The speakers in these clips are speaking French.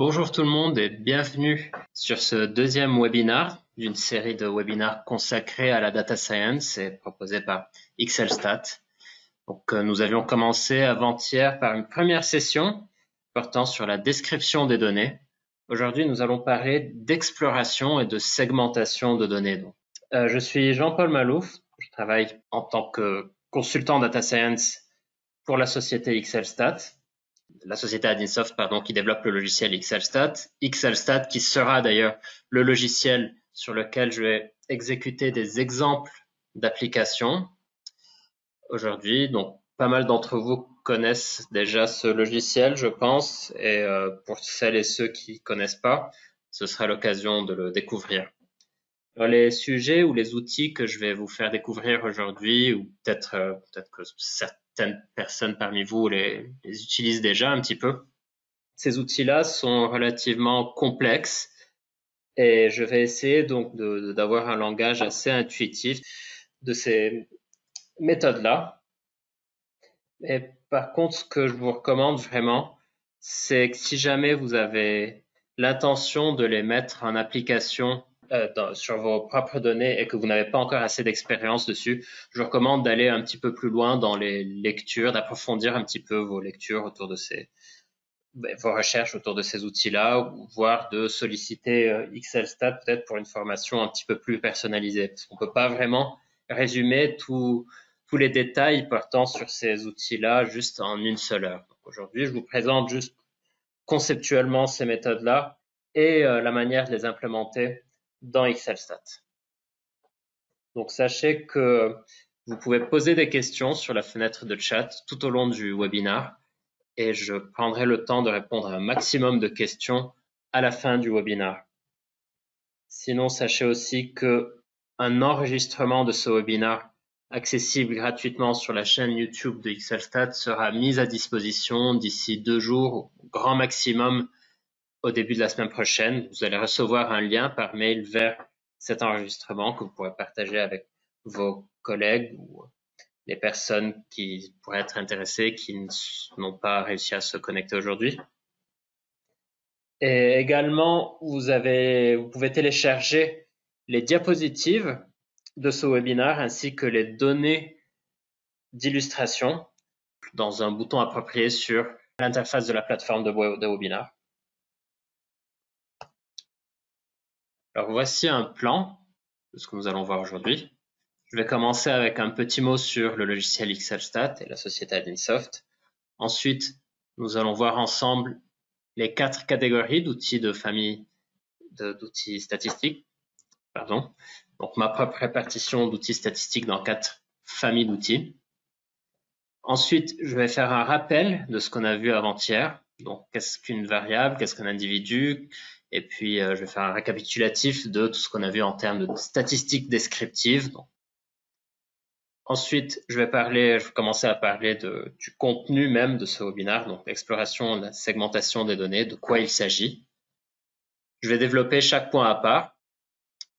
Bonjour tout le monde et bienvenue sur ce deuxième webinar d'une série de webinars consacrés à la data science et proposés par XLStat. Donc, euh, nous avions commencé avant-hier par une première session portant sur la description des données. Aujourd'hui, nous allons parler d'exploration et de segmentation de données. Euh, je suis Jean-Paul Malouf. Je travaille en tant que consultant data science pour la société XLStat la société Adinsoft pardon, qui développe le logiciel XLStat. XLStat qui sera d'ailleurs le logiciel sur lequel je vais exécuter des exemples d'applications aujourd'hui. Donc, pas mal d'entre vous connaissent déjà ce logiciel, je pense, et euh, pour celles et ceux qui ne connaissent pas, ce sera l'occasion de le découvrir. les sujets ou les outils que je vais vous faire découvrir aujourd'hui, ou peut-être euh, peut-être que certains certaines personnes parmi vous les, utilisent déjà un petit peu. Ces outils-là sont relativement complexes et je vais essayer donc d'avoir un langage assez intuitif de ces méthodes-là. Et par contre, ce que je vous recommande vraiment, c'est que si jamais vous avez l'intention de les mettre en application euh, sur vos propres données et que vous n'avez pas encore assez d'expérience dessus, je vous recommande d'aller un petit peu plus loin dans les lectures, d'approfondir un petit peu vos lectures autour de ces, ben, vos recherches autour de ces outils-là, voire de solliciter euh, XLStat peut-être pour une formation un petit peu plus personnalisée, parce qu'on peut pas vraiment résumer tous les détails portant sur ces outils-là juste en une seule heure. Aujourd'hui, je vous présente juste conceptuellement ces méthodes-là et euh, la manière de les implémenter dans XLStat. Donc sachez que vous pouvez poser des questions sur la fenêtre de chat tout au long du webinaire et je prendrai le temps de répondre à un maximum de questions à la fin du webinaire. Sinon, sachez aussi que un enregistrement de ce webinaire accessible gratuitement sur la chaîne YouTube de XLStat sera mis à disposition d'ici deux jours, grand maximum au début de la semaine prochaine, vous allez recevoir un lien par mail vers cet enregistrement que vous pourrez partager avec vos collègues ou les personnes qui pourraient être intéressées qui n'ont pas réussi à se connecter aujourd'hui. Et également, vous, avez, vous pouvez télécharger les diapositives de ce webinaire ainsi que les données d'illustration dans un bouton approprié sur l'interface de la plateforme de, webinaire. Alors voici un plan de ce que nous allons voir aujourd'hui. Je vais commencer avec un petit mot sur le logiciel XLStat et la société Adinsoft. Ensuite, nous allons voir ensemble les quatre catégories d'outils de famille d'outils statistiques. Pardon. Donc ma propre répartition d'outils statistiques dans quatre familles d'outils. Ensuite, je vais faire un rappel de ce qu'on a vu avant-hier. Donc, qu'est-ce qu'une variable, qu'est-ce qu'un individu, et puis, euh, je vais faire un récapitulatif de tout ce qu'on a vu en termes de statistiques descriptives. Ensuite, je vais parler, je vais commencer à parler du contenu même de ce webinaire, donc l'exploration, la segmentation des données, de quoi il s'agit. Je vais développer chaque point à part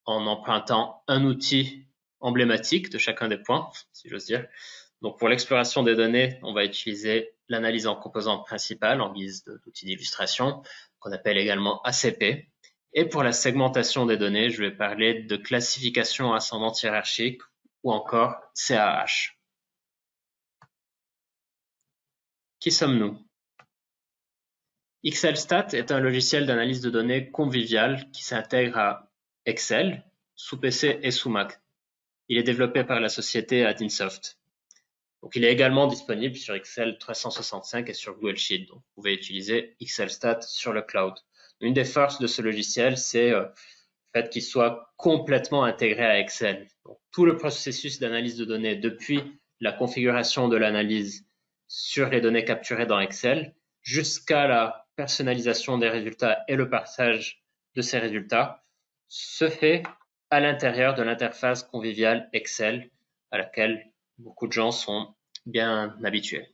en empruntant un outil emblématique de chacun des points, si j'ose dire. Donc, pour l'exploration des données, on va utiliser l'analyse en composantes principales en guise d'outil d'illustration qu'on appelle également ACP. Et pour la segmentation des données, je vais parler de classification ascendante hiérarchique ou encore CAH. Qui sommes-nous? XLStat est un logiciel d'analyse de données convivial qui s'intègre à Excel, sous PC et sous Mac. Il est développé par la société Adinsoft. Donc, il est également disponible sur Excel 365 et sur Google Sheet. Donc, vous pouvez utiliser XLStat sur le cloud. Une des forces de ce logiciel, c'est euh, le fait qu'il soit complètement intégré à Excel. Donc, tout le processus d'analyse de données, depuis la configuration de l'analyse sur les données capturées dans Excel, jusqu'à la personnalisation des résultats et le partage de ces résultats, se fait à l'intérieur de l'interface conviviale Excel à laquelle beaucoup de gens sont bien habitués.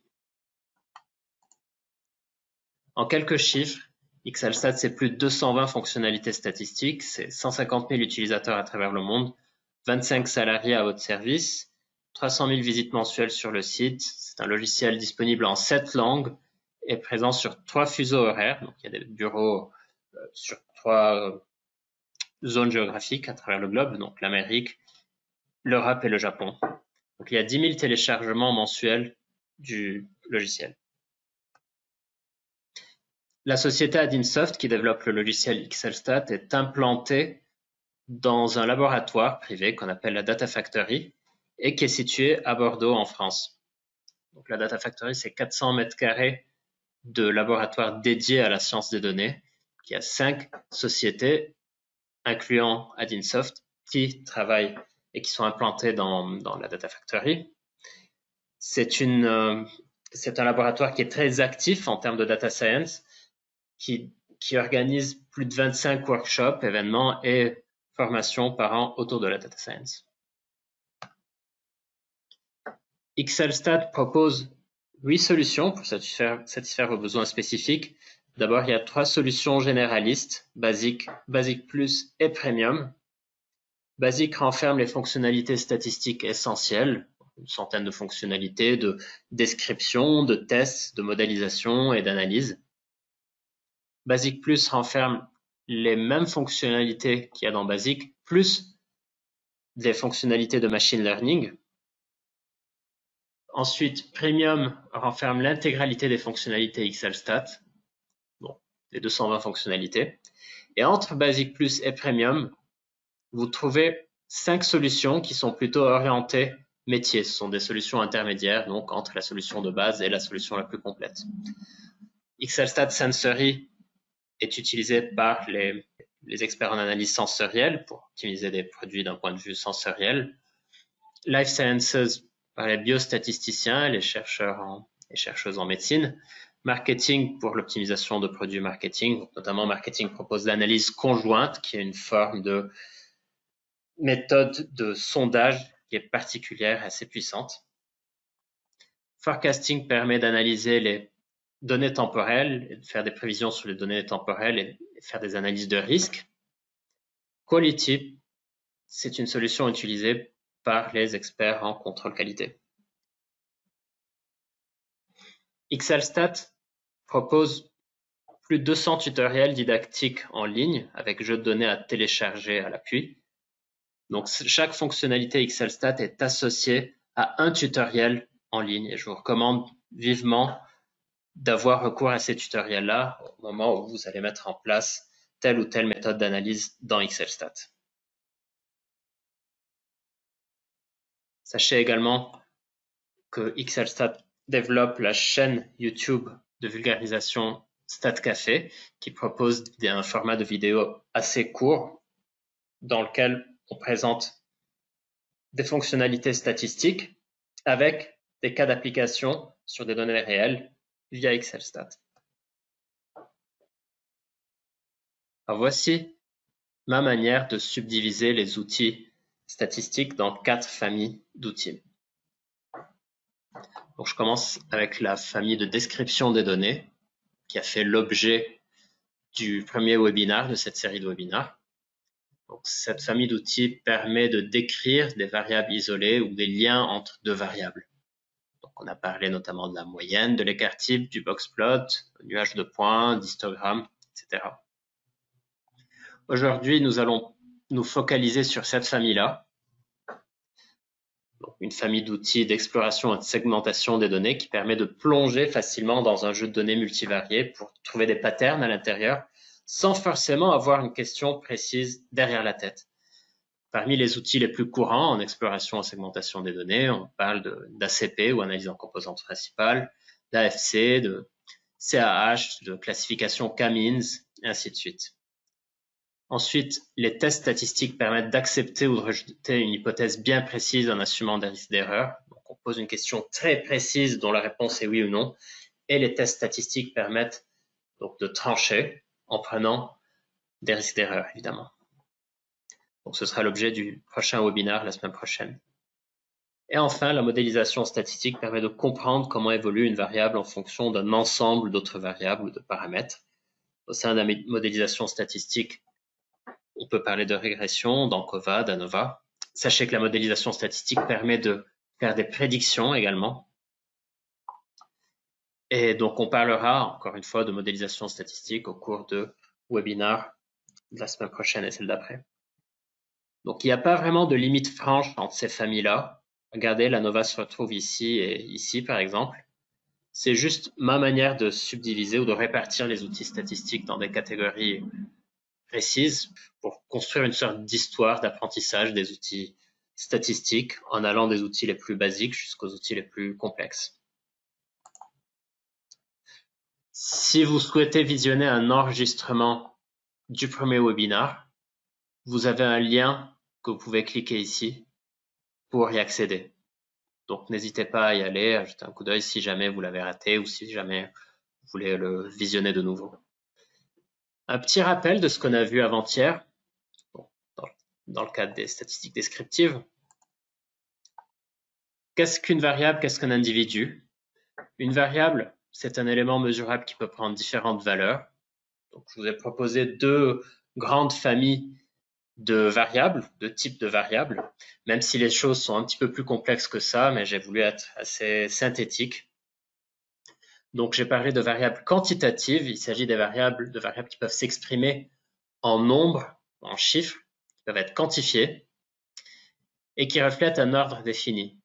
En quelques chiffres, XLStat, c'est plus de 220 fonctionnalités statistiques, c'est 150 000 utilisateurs à travers le monde, 25 salariés à votre service, 300 000 visites mensuelles sur le site. C'est un logiciel disponible en 7 langues et présent sur trois fuseaux horaires. Donc, il y a des bureaux sur trois zones géographiques à travers le globe, donc l'Amérique, l'Europe et le Japon. Donc il y a 10 000 téléchargements mensuels du logiciel. La société Adinsoft qui développe le logiciel XLStat est implantée dans un laboratoire privé qu'on appelle la Data Factory et qui est situé à Bordeaux en France. Donc la Data Factory, c'est 400 mètres carrés de laboratoire dédié à la science des données, qui a cinq sociétés, incluant Adinsoft, qui travaillent et qui sont implantées dans, la Data Factory. Euh, c'est un laboratoire qui est très actif en termes de data science, qui, organise plus de 25 workshops, événements et formations par an autour de la data science. XLStat propose huit solutions pour satisfaire, satisfaire vos besoins spécifiques. D'abord, il y a trois solutions généralistes, Basic, Basic Plus et Premium. Basic renferme les fonctionnalités statistiques essentielles, une centaine de fonctionnalités de description, de tests, de modélisation et d'analyse. Basic Plus renferme les mêmes fonctionnalités qu'il y a dans Basic, plus des fonctionnalités de machine learning. Ensuite, Premium renferme l'intégralité des fonctionnalités XLStat, bon, les 220 fonctionnalités. Et entre Basic Plus et Premium, vous trouvez cinq solutions qui sont plutôt orientées métiers. Ce sont des solutions intermédiaires, donc entre la solution de base et la solution la plus complète. XLStat Sensory est utilisé par les, experts en analyse sensorielle pour optimiser des produits d'un point de vue sensoriel. Life Sciences par les biostatisticiens, les chercheurs en, et chercheuses en médecine. Marketing pour l'optimisation de produits marketing, notamment marketing propose l'analyse conjointe, qui est une forme de méthode de sondage qui est particulière, assez puissante. Forecasting permet d'analyser les données temporelles, et de faire des prévisions sur les données temporelles et faire des analyses de risque. Quality, c'est une solution utilisée par les experts en contrôle qualité. XLStat propose plus de 200 tutoriels didactiques en ligne avec jeux de données à télécharger à l'appui. Donc chaque fonctionnalité XLStat est associée à un tutoriel en ligne et je vous recommande vivement d'avoir recours à ces tutoriels-là au moment où vous allez mettre en place telle ou telle méthode d'analyse dans XLStat. Sachez également que XLStat développe la chaîne YouTube de vulgarisation StatCafé qui propose un format de vidéo assez court dans lequel on présente des fonctionnalités statistiques avec des cas d'application sur des données réelles via XLStat. Alors voici ma manière de subdiviser les outils statistiques dans quatre familles d'outils. Donc, je commence avec la famille de description des données qui a fait l'objet du premier webinaire de cette série de webinaires. Donc, cette famille d'outils permet de décrire des variables isolées ou des liens entre deux variables. On a parlé notamment de la moyenne, de l'écart type, du boxplot, nuage de points, d'histogramme, etc. Aujourd'hui, nous allons nous focaliser sur cette famille-là. Une famille d'outils d'exploration et de segmentation des données qui permet de plonger facilement dans un jeu de données multivarié pour trouver des patterns à l'intérieur sans forcément avoir une question précise derrière la tête. Parmi les outils les plus courants en exploration et segmentation des données, on parle d'ACP ou analyse en composantes principales, d'AFC, de CAH, de classification K-means, et ainsi de suite. Ensuite, les tests statistiques permettent d'accepter ou de rejeter une hypothèse bien précise en assumant des risques d'erreur. Donc, on pose une question très précise dont la réponse est oui ou non. Et les tests statistiques permettent donc de trancher en prenant des risques d'erreur, évidemment. Donc, ce sera l'objet du prochain webinaire la semaine prochaine. Et enfin, la modélisation statistique permet de comprendre comment évolue une variable en fonction d'un ensemble d'autres variables ou de paramètres. Au sein de la modélisation statistique, on peut parler de régression, d'ANCOVA, d'ANOVA. Sachez que la modélisation statistique permet de faire des prédictions également. Et donc, on parlera encore une fois de modélisation statistique au cours de webinar de la semaine prochaine et celle d'après. Donc, il n'y a pas vraiment de limite franche entre ces familles-là. Regardez, la Nova se retrouve ici et ici, par exemple. C'est juste ma manière de subdiviser ou de répartir les outils statistiques dans des catégories précises pour construire une sorte d'histoire d'apprentissage des outils statistiques en allant des outils les plus basiques jusqu'aux outils les plus complexes. Si vous souhaitez visionner un enregistrement du premier webinaire, vous avez un lien que vous pouvez cliquer ici pour y accéder. Donc n'hésitez pas à y aller, à jeter un coup d'œil si jamais vous l'avez raté ou si jamais vous voulez le visionner de nouveau. Un petit rappel de ce qu'on a vu avant-hier, dans, le cadre des statistiques descriptives. Qu'est-ce qu'une variable, qu'est-ce qu'un individu? Une variable, c'est un élément mesurable qui peut prendre différentes valeurs. Je vous ai proposé deux grandes familles de variables, de types de variables, même si les choses sont un petit peu plus complexes que ça, mais j'ai voulu être assez synthétique. Donc j'ai parlé de variables quantitatives, il s'agit des variables, de variables qui peuvent s'exprimer en nombres, en chiffres, qui peuvent être quantifiés et qui reflètent un ordre défini.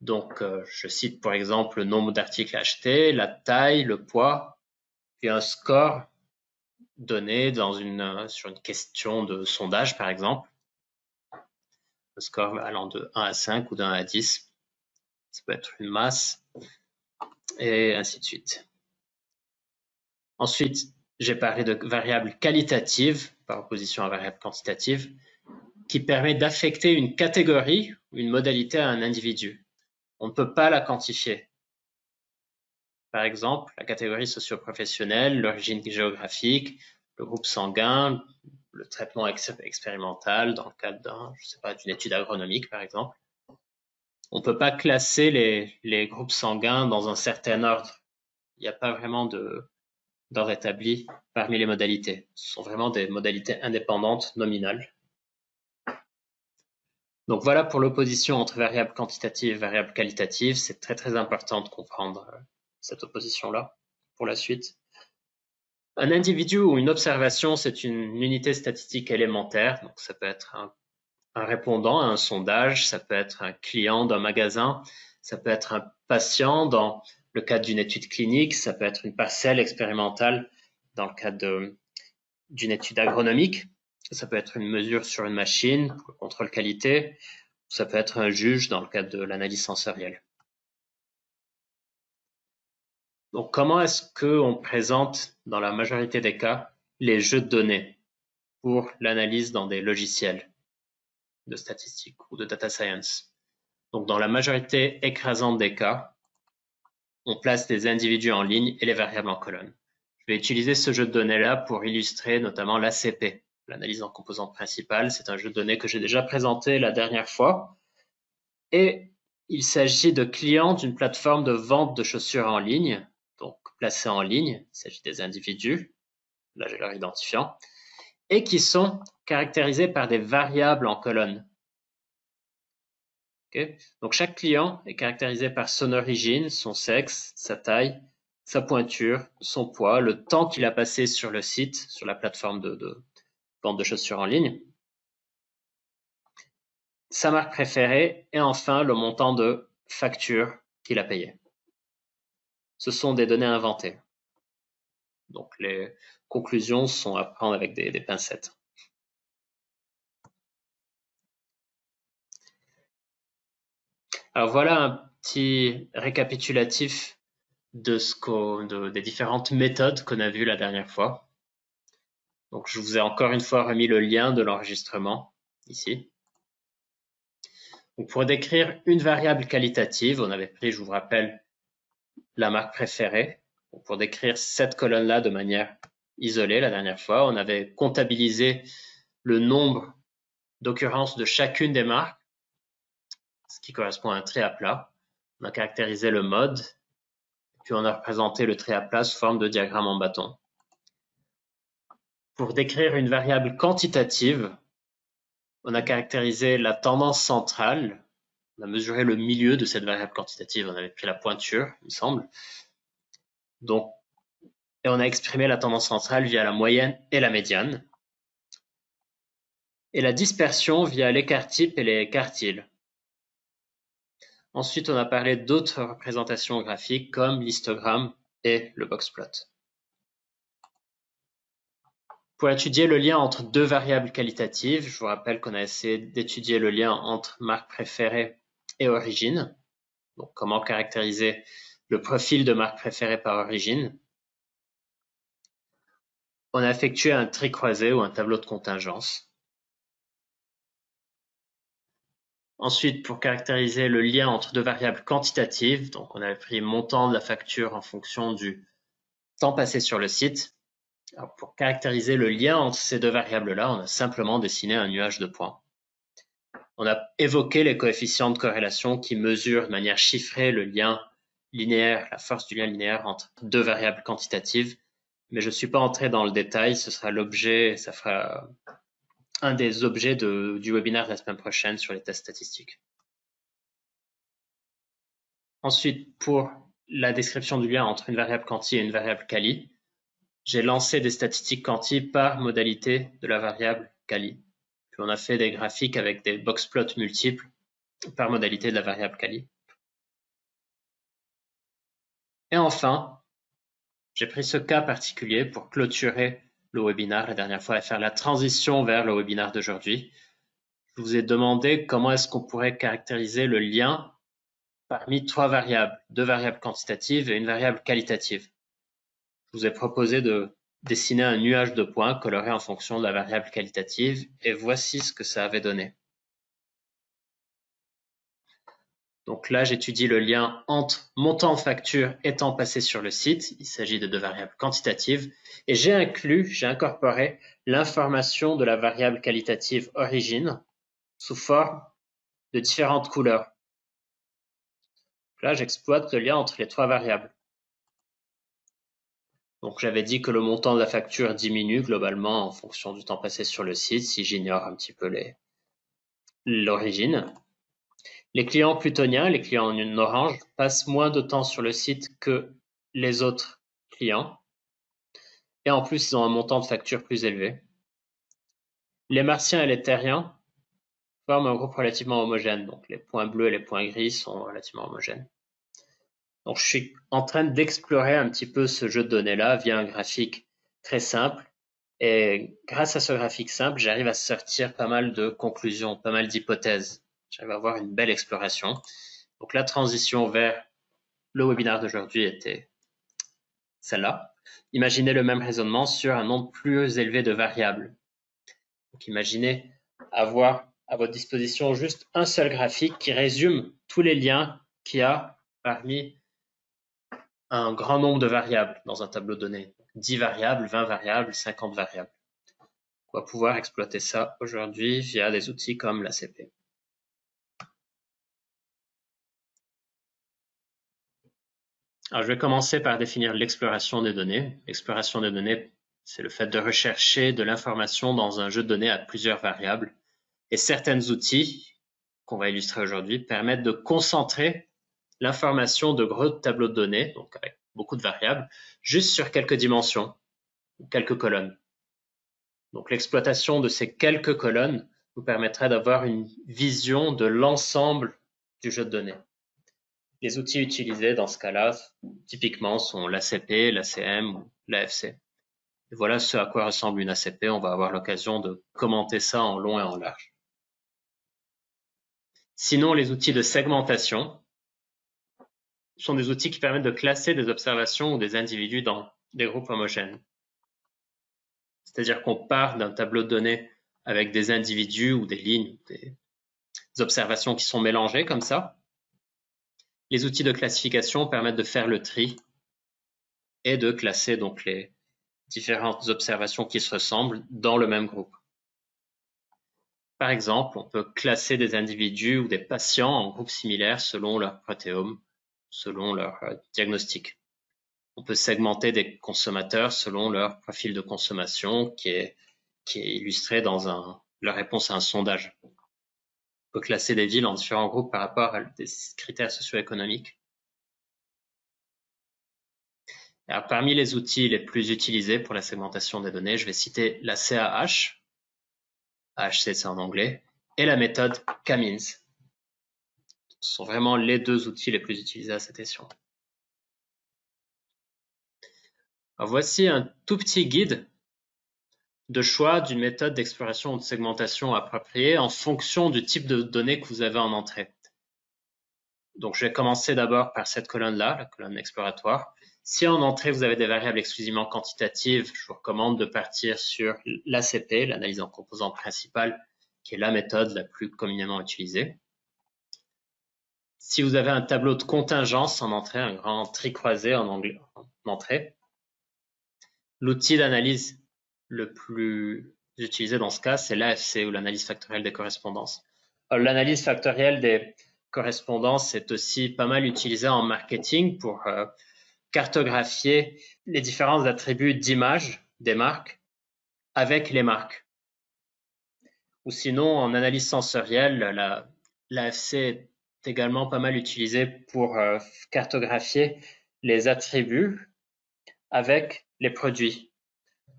Donc euh, je cite pour exemple le nombre d'articles achetés, la taille, le poids, puis un score donné dans une, euh, sur une question de sondage, par exemple. Le score allant de 1 à 5 ou d'un à 10. Ça peut être une masse et ainsi de suite. Ensuite, j'ai parlé de variables qualitatives par opposition à variables quantitatives qui permet d'affecter une catégorie ou une modalité à un individu. On ne peut pas la quantifier. Par exemple, la catégorie socio-professionnelle, l'origine géographique, le groupe sanguin, le traitement expérimental dans le cadre d'un, je sais pas, d'une étude agronomique, par exemple. On ne peut pas classer les, les, groupes sanguins dans un certain ordre. Il n'y a pas vraiment d'ordre établi parmi les modalités. Ce sont vraiment des modalités indépendantes, nominales. Donc voilà pour l'opposition entre variables quantitatives et variables qualitatives. C'est très très important de comprendre euh, cette opposition-là pour la suite. Un individu ou une observation, c'est une unité statistique élémentaire. Donc, ça peut être un, répondant à un sondage, ça peut être un client d'un magasin, ça peut être un patient dans le cadre d'une étude clinique, ça peut être une parcelle expérimentale dans le cadre d'une étude agronomique, ça peut être une mesure sur une machine le contrôle qualité, ça peut être un juge dans le cadre de l'analyse sensorielle. Donc, comment est-ce qu'on présente, dans la majorité des cas, les jeux de données pour l'analyse dans des logiciels de statistiques ou de data science? Donc, dans la majorité écrasante des cas, on place des individus en ligne et les variables en colonne. Je vais utiliser ce jeu de données-là pour illustrer notamment l'ACP, l'analyse en composantes principales. C'est un jeu de données que j'ai déjà présenté la dernière fois. Et il s'agit de clients d'une plateforme de vente de chaussures en ligne placés en ligne, il s'agit des individus, là j'ai leur identifiant, et qui sont caractérisés par des variables en colonne. Donc chaque client est caractérisé par son origine, son sexe, sa taille, sa pointure, son poids, le temps qu'il a passé sur le site, sur la plateforme de vente de chaussures en ligne, sa marque préférée et enfin le montant de facture qu'il a payé ce sont des données inventées. Donc les conclusions sont à prendre avec des, pincettes. Alors voilà un petit récapitulatif de ce des différentes méthodes qu'on a vues la dernière fois. Donc je vous ai encore une fois remis le lien de l'enregistrement ici. Pour décrire une variable qualitative, on avait pris, je vous rappelle, la marque préférée. Pour décrire cette colonne-là de manière isolée la dernière fois, on avait comptabilisé le nombre d'occurrences de chacune des marques, ce qui correspond à un trait à plat. On a caractérisé le mode, puis on a représenté le trait à plat sous forme de diagramme en bâton. Pour décrire une variable quantitative, on a caractérisé la tendance centrale, on a mesuré le milieu de cette variable quantitative, on avait pris la pointure, il me semble. Et on a exprimé la tendance centrale via la moyenne et la médiane. Et la dispersion via l'écart type et les quartiles. Ensuite, on a parlé d'autres représentations graphiques comme l'histogramme et le boxplot. Pour étudier le lien entre deux variables qualitatives, je vous rappelle qu'on a essayé d'étudier le lien entre marque préférée et origine. Donc, comment caractériser le profil de marque préférée par origine. On a effectué un tri croisé ou un tableau de contingence. Ensuite, pour caractériser le lien entre deux variables quantitatives, donc on avait pris montant de la facture en fonction du temps passé sur le site. Pour caractériser le lien entre ces deux variables-là, on a simplement dessiné un nuage de points. On a évoqué les coefficients de corrélation qui mesurent de manière chiffrée le lien linéaire, la force du lien linéaire entre deux variables quantitatives, mais je ne suis pas entré dans le détail, ce sera l'objet, ça fera un des objets du webinaire de la semaine prochaine sur les tests statistiques. Ensuite, pour la description du lien entre une variable quanti et une variable quali, j'ai lancé des statistiques quanti par modalité de la variable quali. Puis on a fait des graphiques avec des boxplots multiples par modalité de la variable quali. Et enfin, j'ai pris ce cas particulier pour clôturer le webinaire la dernière fois et faire la transition vers le webinaire d'aujourd'hui. Je vous ai demandé comment est-ce qu'on pourrait caractériser le lien parmi trois variables, deux variables quantitatives et une variable qualitative. Je vous ai proposé de dessiner un nuage de points coloré en fonction de la variable qualitative et voici ce que ça avait donné. Donc là, j'étudie le lien entre montant facture et temps passé sur le site. Il s'agit de deux variables quantitatives. Et j'ai inclus, j'ai incorporé l'information de la variable qualitative origine sous forme de différentes couleurs. Là, j'exploite le lien entre les trois variables. Donc j'avais dit que le montant de la facture diminue globalement en fonction du temps passé sur le site si j'ignore un petit peu l'origine. Les clients plutoniens, les clients en orange, passent moins de temps sur le site que les autres clients. Et en plus, ils ont un montant de facture plus élevé. Les martiens et les terriens forment un groupe relativement homogène. Donc les points bleus et les points gris sont relativement homogènes. Donc je suis en train d'explorer un petit peu ce jeu de données-là via un graphique très simple. Et grâce à ce graphique simple, j'arrive à sortir pas mal de conclusions, pas mal d'hypothèses. J'arrive à avoir une belle exploration. Donc la transition vers le webinaire d'aujourd'hui était celle-là. Imaginez le même raisonnement sur un nombre plus élevé de variables. Donc imaginez avoir à votre disposition juste un seul graphique qui résume tous les liens qu'il y a parmi un grand nombre de variables dans un tableau donné. 10 variables, 20 variables, 50 variables. On va pouvoir exploiter ça aujourd'hui via des outils comme l'ACP. Alors, je vais commencer par définir l'exploration des données. L'exploration des données, c'est le fait de rechercher de l'information dans un jeu de données à plusieurs variables. Et certains outils, qu'on va illustrer aujourd'hui, permettent de concentrer l'information de gros tableaux de données, donc avec beaucoup de variables, juste sur quelques dimensions quelques colonnes. Donc l'exploitation de ces quelques colonnes nous permettrait d'avoir une vision de l'ensemble du jeu de données. Les outils utilisés dans ce cas-là, typiquement, sont l'ACP, l'ACM ou l'AFC. Et voilà ce à quoi ressemble une ACP. On va avoir l'occasion de commenter ça en long et en large. Sinon, les outils de segmentation sont des outils qui permettent de classer des observations ou des individus dans des groupes homogènes. C'est-à-dire qu'on part d'un tableau de données avec des individus ou des lignes, des observations qui sont mélangées comme ça, les outils de classification permettent de faire le tri et de classer donc les différentes observations qui se ressemblent dans le même groupe. Par exemple, on peut classer des individus ou des patients en groupes similaires selon leur protéome, selon leur euh, diagnostic. On peut segmenter des consommateurs selon leur profil de consommation qui est, illustré dans un, leur réponse à un sondage peut classer des villes en différents groupes par rapport à des critères socio-économiques. parmi les outils les plus utilisés pour la segmentation des données, je vais citer la CAH, AHC en anglais, et la méthode Camins. Ce sont vraiment les deux outils les plus utilisés à cette échelle. voici un tout petit guide de choix d'une méthode d'exploration ou de segmentation appropriée en fonction du type de données que vous avez en entrée. Donc, je vais commencer d'abord par cette colonne-là, la colonne exploratoire. Si en entrée, vous avez des variables exclusivement quantitatives, je vous recommande de partir sur l'ACP, l'analyse en composants principales, qui est la méthode la plus communément utilisée. Si vous avez un tableau de contingence en entrée, un grand tri croisé en, entrée, l'outil d'analyse le plus utilisé dans ce cas, c'est l'AFC ou l'analyse factorielle des correspondances. L'analyse factorielle des correspondances est aussi pas mal utilisée en marketing pour euh, cartographier les différents attributs d'image des marques avec les marques. Ou sinon, en analyse sensorielle, l'AFC est également pas mal utilisée pour euh, cartographier les attributs avec les produits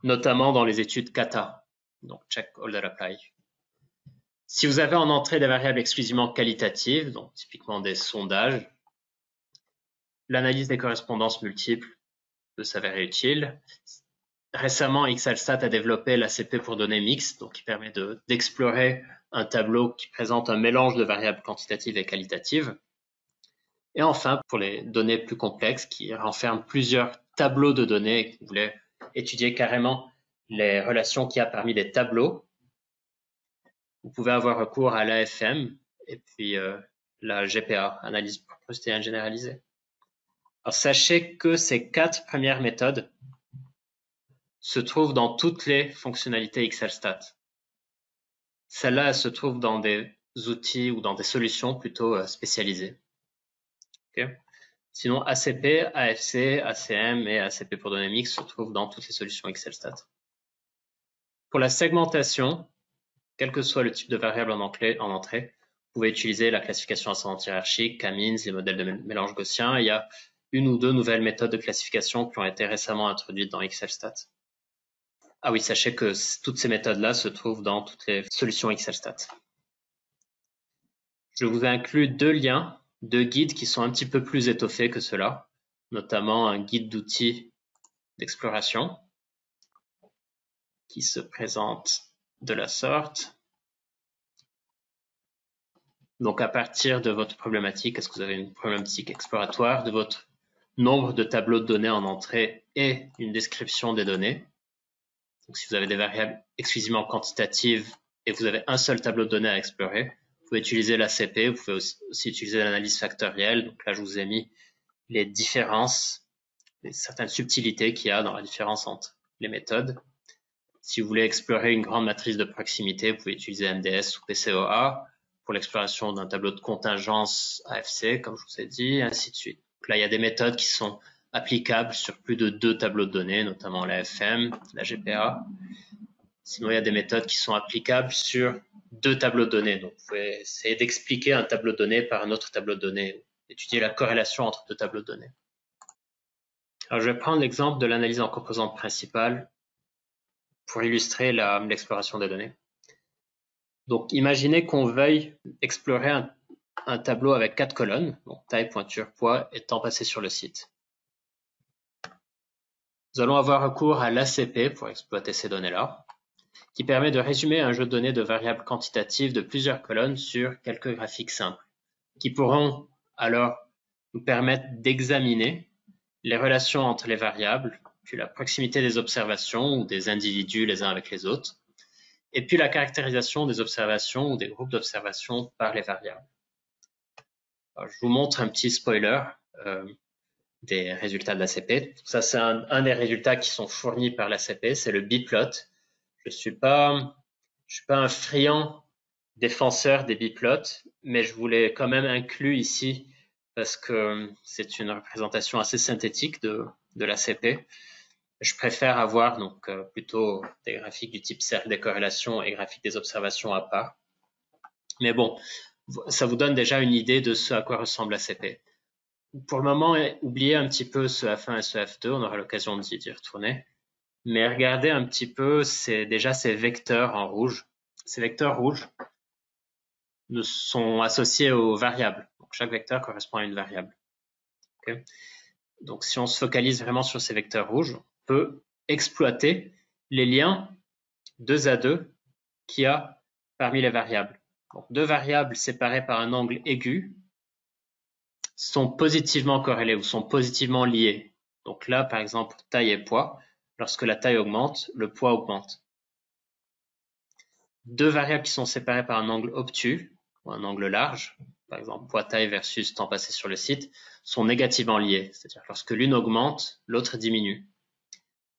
notamment dans les études kata, donc check all apply. Si vous avez en entrée des variables exclusivement qualitatives, donc typiquement des sondages, l'analyse des correspondances multiples peut s'avérer utile. Récemment, XLStat a développé l'ACP pour données mixtes, donc qui permet d'explorer un tableau qui présente un mélange de variables quantitatives et qualitatives. Et enfin, pour les données plus complexes, qui renferment plusieurs tableaux de données, vous voulez étudier carrément les relations qu'il y a parmi les tableaux. Vous pouvez avoir recours à l'AFM et puis euh, la GPA, analyse prostéenne généralisée. Alors sachez que ces quatre premières méthodes se trouvent dans toutes les fonctionnalités XLStat. Celles-là se trouvent dans des outils ou dans des solutions plutôt euh, spécialisées. Sinon, ACP, AFC, ACM et ACP pour mixtes se trouvent dans toutes les solutions Excel-Stat. Pour la segmentation, quel que soit le type de variable en, entrée, vous pouvez utiliser la classification ascendante hiérarchique, Camins, les modèles de mélange gaussien. Il y a une ou deux nouvelles méthodes de classification qui ont été récemment introduites dans Excel-Stat. Ah oui, sachez que toutes ces méthodes-là se trouvent dans toutes les solutions Excel-Stat. Je vous inclus deux liens deux guides qui sont un petit peu plus étoffés que cela, notamment un guide d'outils d'exploration qui se présente de la sorte. Donc à partir de votre problématique, est-ce que vous avez une problématique exploratoire, de votre nombre de tableaux de données en entrée et une description des données. Donc si vous avez des variables exclusivement quantitatives et vous avez un seul tableau de données à explorer, pouvez utiliser l'ACP, vous pouvez aussi, utiliser l'analyse factorielle. Donc là, je vous ai mis les différences, certaines subtilités qu'il y a dans la différence entre les méthodes. Si vous voulez explorer une grande matrice de proximité, vous pouvez utiliser MDS ou PCOA pour l'exploration d'un tableau de contingence AFC, comme je vous ai dit, ainsi de suite. là, il y a des méthodes qui sont applicables sur plus de deux tableaux de données, notamment l'AFM, la GPA. Sinon, il y a des méthodes qui sont applicables sur deux tableaux de données. Donc, vous pouvez essayer d'expliquer un tableau de données par un autre tableau de données, étudier la corrélation entre deux tableaux de données. Alors, je vais prendre l'exemple de l'analyse en composantes principales pour illustrer l'exploration des données. Donc, imaginez qu'on veuille explorer un, un, tableau avec quatre colonnes, donc taille, pointure, poids et temps passé sur le site. Nous allons avoir recours à l'ACP pour exploiter ces données-là qui permet de résumer un jeu de données de variables quantitatives de plusieurs colonnes sur quelques graphiques simples, qui pourront alors nous permettre d'examiner les relations entre les variables, puis la proximité des observations ou des individus les uns avec les autres, et puis la caractérisation des observations ou des groupes d'observations par les variables. je vous montre un petit spoiler euh, des résultats de l'ACP. Ça, c'est un, un, des résultats qui sont fournis par l'ACP, c'est le biplot, je suis pas, je suis pas un friand défenseur des biplots, mais je voulais quand même inclure ici parce que c'est une représentation assez synthétique de, de l'ACP. Je préfère avoir donc euh, plutôt des graphiques du type cercle des corrélations et graphiques des observations à part. Mais bon, ça vous donne déjà une idée de ce à quoi ressemble l'ACP. Pour le moment, oubliez un petit peu ce F1 et ce F2, on aura l'occasion d'y retourner. Mais regardez un petit peu c'est déjà ces vecteurs en rouge. Ces vecteurs rouges sont associés aux variables. Donc, chaque vecteur correspond à une variable. Donc si on se focalise vraiment sur ces vecteurs rouges, on peut exploiter les liens 2 à 2 qu'il y a parmi les variables. Donc, deux variables séparées par un angle aigu sont positivement corrélées ou sont positivement liées. Donc là, par exemple, taille et poids. Lorsque la taille augmente, le poids augmente. Deux variables qui sont séparées par un angle obtus ou un angle large, par exemple poids-taille versus temps passé sur le site, sont négativement liées. C'est-à-dire que lorsque l'une augmente, l'autre diminue.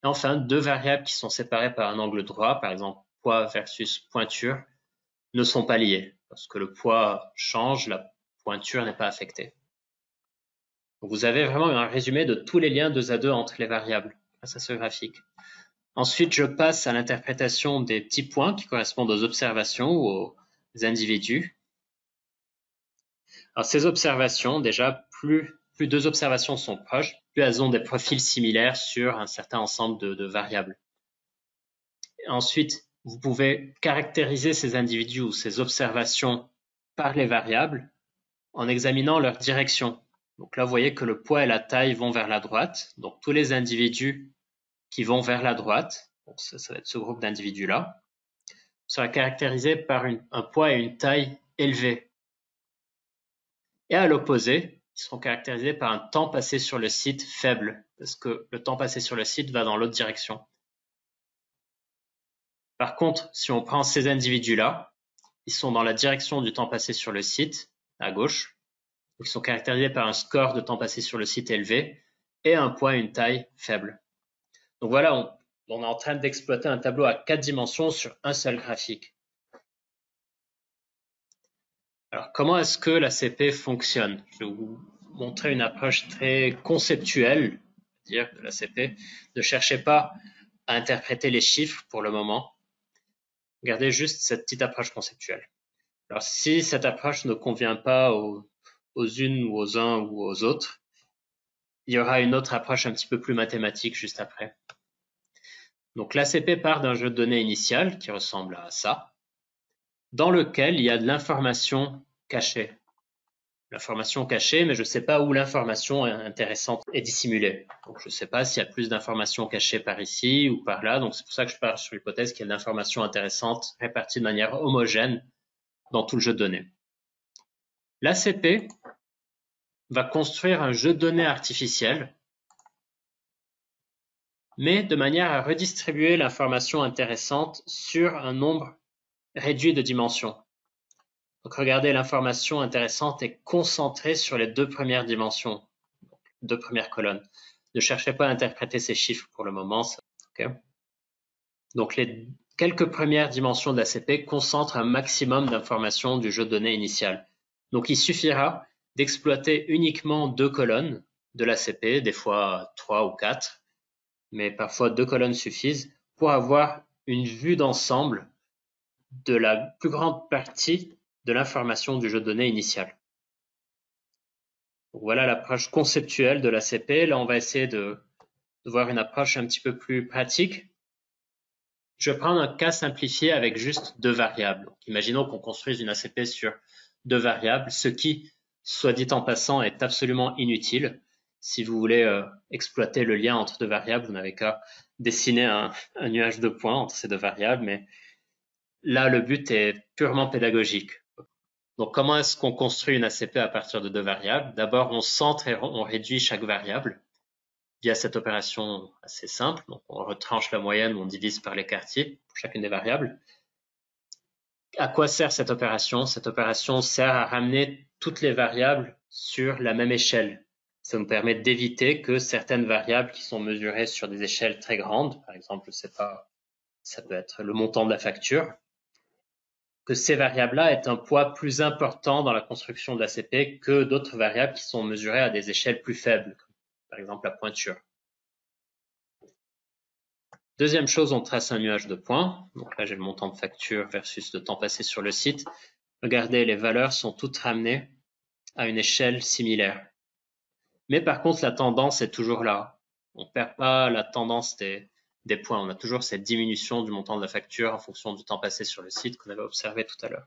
Et enfin, deux variables qui sont séparées par un angle droit, par exemple poids versus pointure, ne sont pas liées. Parce que le poids change, la pointure n'est pas affectée. Vous avez vraiment un résumé de tous les liens deux à deux entre les variables grâce à ce graphique. Ensuite, je passe à l'interprétation des petits points qui correspondent aux observations ou aux individus. Alors, ces observations, déjà, plus, plus deux observations sont proches, plus elles ont des profils similaires sur un certain ensemble de, variables. ensuite, vous pouvez caractériser ces individus ou ces observations par les variables en examinant leur direction. Donc là, vous voyez que le poids et la taille vont vers la droite. Donc tous les individus qui vont vers la droite, ça, va être ce groupe d'individus-là, sera caractérisé par un poids et une taille élevés. Et à l'opposé, ils seront caractérisés par un temps passé sur le site faible, parce que le temps passé sur le site va dans l'autre direction. Par contre, si on prend ces individus-là, ils sont dans la direction du temps passé sur le site, à gauche. Ils sont caractérisés par un score de temps passé sur le site élevé et un poids et une taille faible. Donc voilà, on, est en train d'exploiter un tableau à quatre dimensions sur un seul graphique. Alors, comment est-ce que la CP fonctionne? Je vais vous montrer une approche très conceptuelle, dire de la CP. Ne cherchez pas à interpréter les chiffres pour le moment. Regardez juste cette petite approche conceptuelle. Alors, si cette approche ne convient pas aux, unes ou aux uns ou aux autres, il y aura une autre approche un petit peu plus mathématique juste après. Donc, l'ACP part d'un jeu de données initial qui ressemble à ça, dans lequel il y a de l'information cachée l'information cachée, mais je ne sais pas où l'information intéressante est dissimulée. Donc, je ne sais pas s'il y a plus d'informations cachées par ici ou par là. Donc, c'est pour ça que je pars sur l'hypothèse qu'il y a de l'information intéressante répartie de manière homogène dans tout le jeu de données. L'ACP va construire un jeu de données artificiel, mais de manière à redistribuer l'information intéressante sur un nombre réduit de dimensions. Donc regardez, l'information intéressante est concentrée sur les deux premières dimensions, deux premières colonnes. Ne cherchez pas à interpréter ces chiffres pour le moment. Donc les quelques premières dimensions de l'ACP concentrent un maximum d'informations du jeu de données initial. Donc il suffira d'exploiter uniquement deux colonnes de l'ACP, des fois trois ou quatre, mais parfois deux colonnes suffisent pour avoir une vue d'ensemble de la plus grande partie de l'information du jeu de données initial. voilà l'approche conceptuelle de l'ACP. Là, on va essayer de, voir une approche un petit peu plus pratique. Je vais prendre un cas simplifié avec juste deux variables. imaginons qu'on construise une ACP sur deux variables, ce qui, soit dit en passant, est absolument inutile. Si vous voulez euh, exploiter le lien entre deux variables, vous n'avez qu'à dessiner un, nuage de points entre ces deux variables, mais là, le but est purement pédagogique. Donc, comment est-ce qu'on construit une ACP à partir de deux variables? D'abord, on centre et on réduit chaque variable via cette opération assez simple. Donc, on retranche la moyenne, on divise par les quartiers pour chacune des variables. À quoi sert cette opération? Cette opération sert à ramener toutes les variables sur la même échelle. Ça nous permet d'éviter que certaines variables qui sont mesurées sur des échelles très grandes, par exemple, je sais pas, ça peut être le montant de la facture, que ces variables-là aient un poids plus important dans la construction de l'ACP que d'autres variables qui sont mesurées à des échelles plus faibles, par exemple la pointure. Deuxième chose, on trace un nuage de points. Donc là, j'ai le montant de facture versus le temps passé sur le site. Regardez, les valeurs sont toutes ramenées à une échelle similaire. Mais par contre, la tendance est toujours là. On ne perd pas la tendance des, des points. On a toujours cette diminution du montant de la facture en fonction du temps passé sur le site qu'on avait observé tout à l'heure.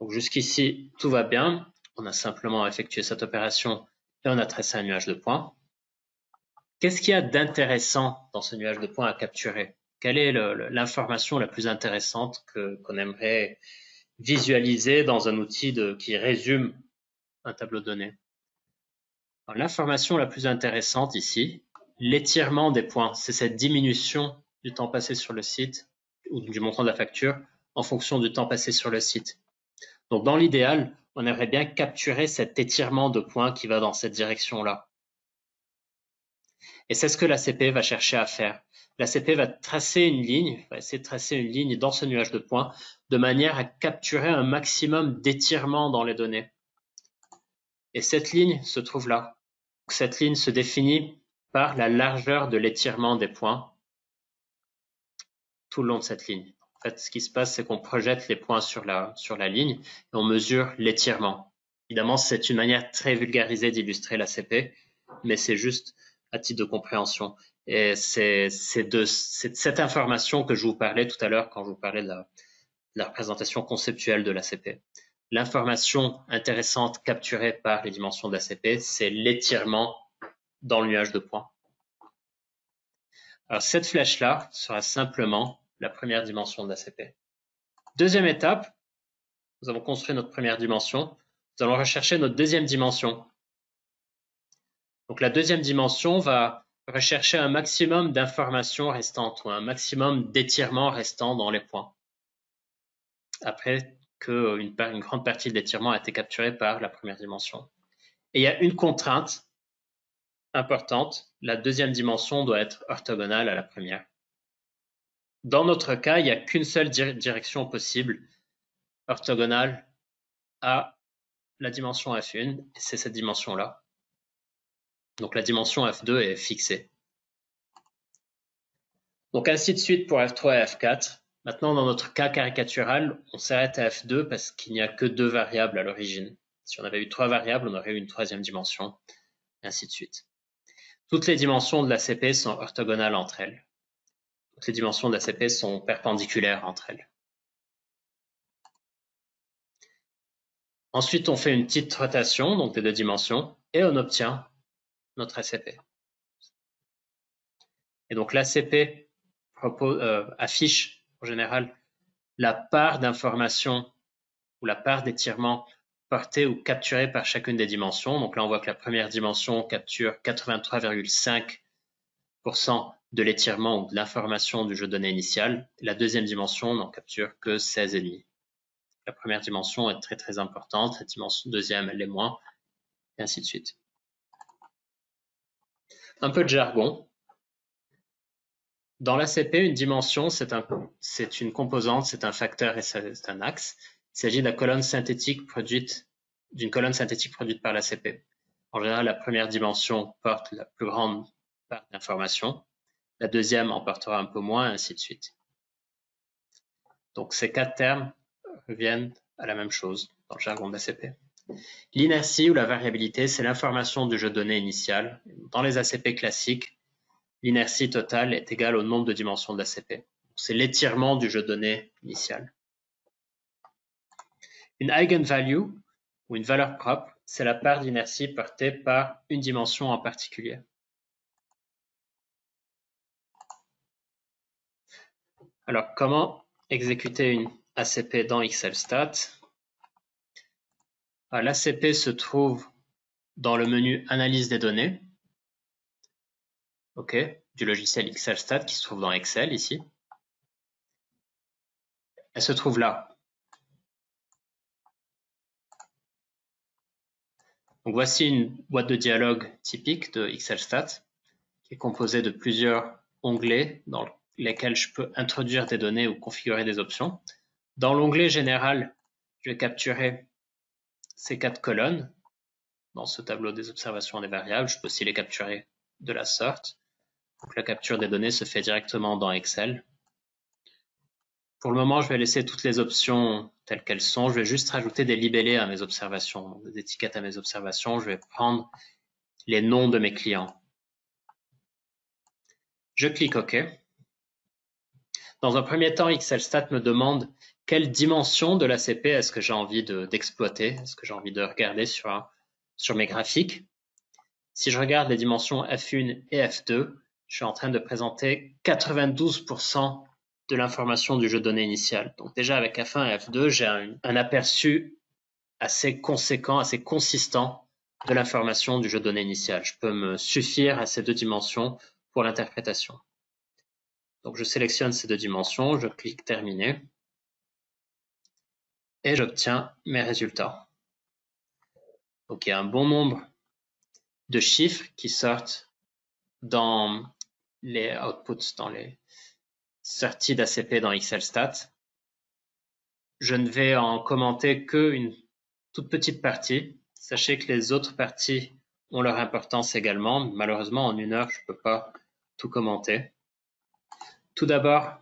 Donc jusqu'ici, tout va bien. On a simplement effectué cette opération et on a tracé un nuage de points. Qu'est-ce qu'il y a d'intéressant dans ce nuage de points à capturer? Quelle est l'information la plus intéressante qu'on aimerait visualiser dans un outil qui résume un tableau de données? L'information la plus intéressante ici, l'étirement des points, c'est cette diminution du temps passé sur le site ou du montant de la facture en fonction du temps passé sur le site. Donc dans l'idéal, on aimerait bien capturer cet étirement de points qui va dans cette direction-là. Et c'est ce que l'ACP va chercher à faire. L'ACP va tracer une ligne, va essayer de tracer une ligne dans ce nuage de points de manière à capturer un maximum d'étirement dans les données. Et cette ligne se trouve là. Cette ligne se définit par la largeur de l'étirement des points tout le long de cette ligne. En fait, ce qui se passe, c'est qu'on projette les points sur la, sur la ligne et on mesure l'étirement. Évidemment, c'est une manière très vulgarisée d'illustrer l'ACP, mais c'est juste à titre de compréhension. Et c'est de cette information que je vous parlais tout à l'heure quand je vous parlais de la, de la représentation conceptuelle de l'ACP. L'information intéressante capturée par les dimensions de l'ACP, c'est l'étirement dans le nuage de points. Alors, cette flèche-là sera simplement la première dimension de l'ACP. Deuxième étape, nous avons construit notre première dimension. Nous allons rechercher notre deuxième dimension. Donc la deuxième dimension va rechercher un maximum d'informations restantes ou un maximum d'étirements restants dans les points. Après qu'une une grande partie de l'étirement a été capturée par la première dimension. Et il y a une contrainte importante, la deuxième dimension doit être orthogonale à la première. Dans notre cas, il n'y a qu'une seule direction possible, orthogonale à la dimension f1, et c'est cette dimension-là. Donc la dimension f2 est fixée. Donc ainsi de suite pour f3 et f4. Maintenant, dans notre cas caricatural, on s'arrête à f2 parce qu'il n'y a que deux variables à l'origine. Si on avait eu trois variables, on aurait eu une troisième dimension, et ainsi de suite. Toutes les dimensions de la CP sont orthogonales entre elles. Toutes les dimensions de la CP sont perpendiculaires entre elles. Ensuite, on fait une petite rotation, donc des deux dimensions, et on obtient notre ACP. Et donc l'ACP euh, affiche en général la part d'information ou la part d'étirement portée ou capturée par chacune des dimensions. Donc là, on voit que la première dimension capture 83,5% de l'étirement ou de l'information du jeu de données initial. La deuxième dimension n'en capture que 16,5. La première dimension est très très importante, la dimension deuxième elle est moins, et ainsi de suite. Un peu de jargon. Dans l'ACP, une dimension, c'est un, une composante, c'est un facteur et c'est un axe. Il s'agit de d'une colonne synthétique produite par l'ACP. En général, la première dimension porte la plus grande part d'informations, la deuxième en portera un peu moins, ainsi de suite. Donc ces quatre termes reviennent à la même chose dans le jargon d'ACP. L'inertie ou la variabilité, c'est l'information du jeu de données initial. Dans les ACP classiques, l'inertie totale est égale au nombre de dimensions de l'ACP. C'est l'étirement du jeu de données initial. Une eigenvalue, ou une valeur propre, c'est la part d'inertie portée par une dimension en particulier. Alors, comment exécuter une ACP dans XLStat L'ACP se trouve dans le menu Analyse des données, ok, du logiciel XLStat qui se trouve dans Excel ici. Elle se trouve là. Voici une boîte de dialogue typique de XLStat qui est composée de plusieurs onglets dans lesquels je peux introduire des données ou configurer des options. Dans l'onglet général, je vais capturer ces quatre colonnes dans ce tableau des observations des variables. Je peux aussi les capturer de la sorte. Donc la capture des données se fait directement dans Excel. pour le moment, je vais laisser toutes les options telles qu'elles sont. Je vais juste rajouter des libellés à mes observations, des étiquettes à mes observations. Je vais prendre les noms de mes clients. Je clique OK. Dans un premier temps, XLStat me demande quelle dimension de l'ACP est-ce que j'ai envie d'exploiter, est-ce que j'ai envie de regarder sur, sur mes graphiques? Si je regarde les dimensions F1 et F2, je suis en train de présenter 92% de l'information du jeu de données initial. Donc déjà avec F1 et F2, j'ai un, un, aperçu assez conséquent, assez consistant de l'information du jeu de données initial. Je peux me suffire à ces deux dimensions pour l'interprétation. Donc je sélectionne ces deux dimensions, je clique terminer et j'obtiens mes résultats. Donc il y a un bon nombre de chiffres qui sortent dans les outputs, dans les sorties d'ACP dans XLStat. Je ne vais en commenter qu'une toute petite partie. Sachez que les autres parties ont leur importance également. Malheureusement, en une heure, je ne peux pas tout commenter. Tout d'abord,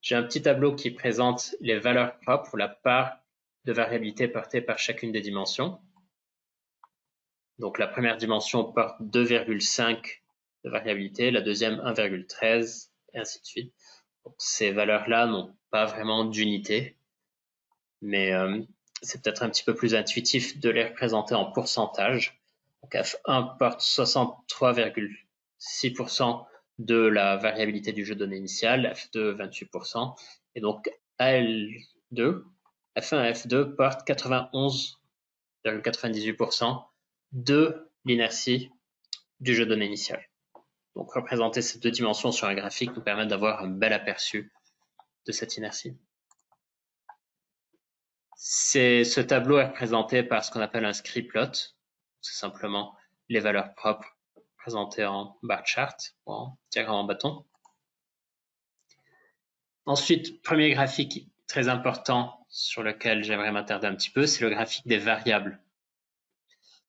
j'ai un petit tableau qui présente les valeurs propres ou la part de variabilité portée par chacune des dimensions. Donc la première dimension porte 2,5 de variabilité, la deuxième 1,13 et ainsi de suite. ces valeurs-là n'ont pas vraiment d'unité, mais euh, c'est peut-être un petit peu plus intuitif de les représenter en pourcentage. Donc F1 porte 63,6% de la variabilité du jeu de données initial, F2 28%, et donc AL2, F1 et F2 portent 91,98% de l'inertie du jeu de données initial. Donc représenter ces deux dimensions sur un graphique nous permet d'avoir un bel aperçu de cette inertie. Ce tableau est représenté par ce qu'on appelle un script plot. C'est simplement les valeurs propres présenté en bar chart ou en diagramme en bâton. Ensuite, premier graphique très important sur lequel j'aimerais m'attarder un petit peu, c'est le graphique des variables.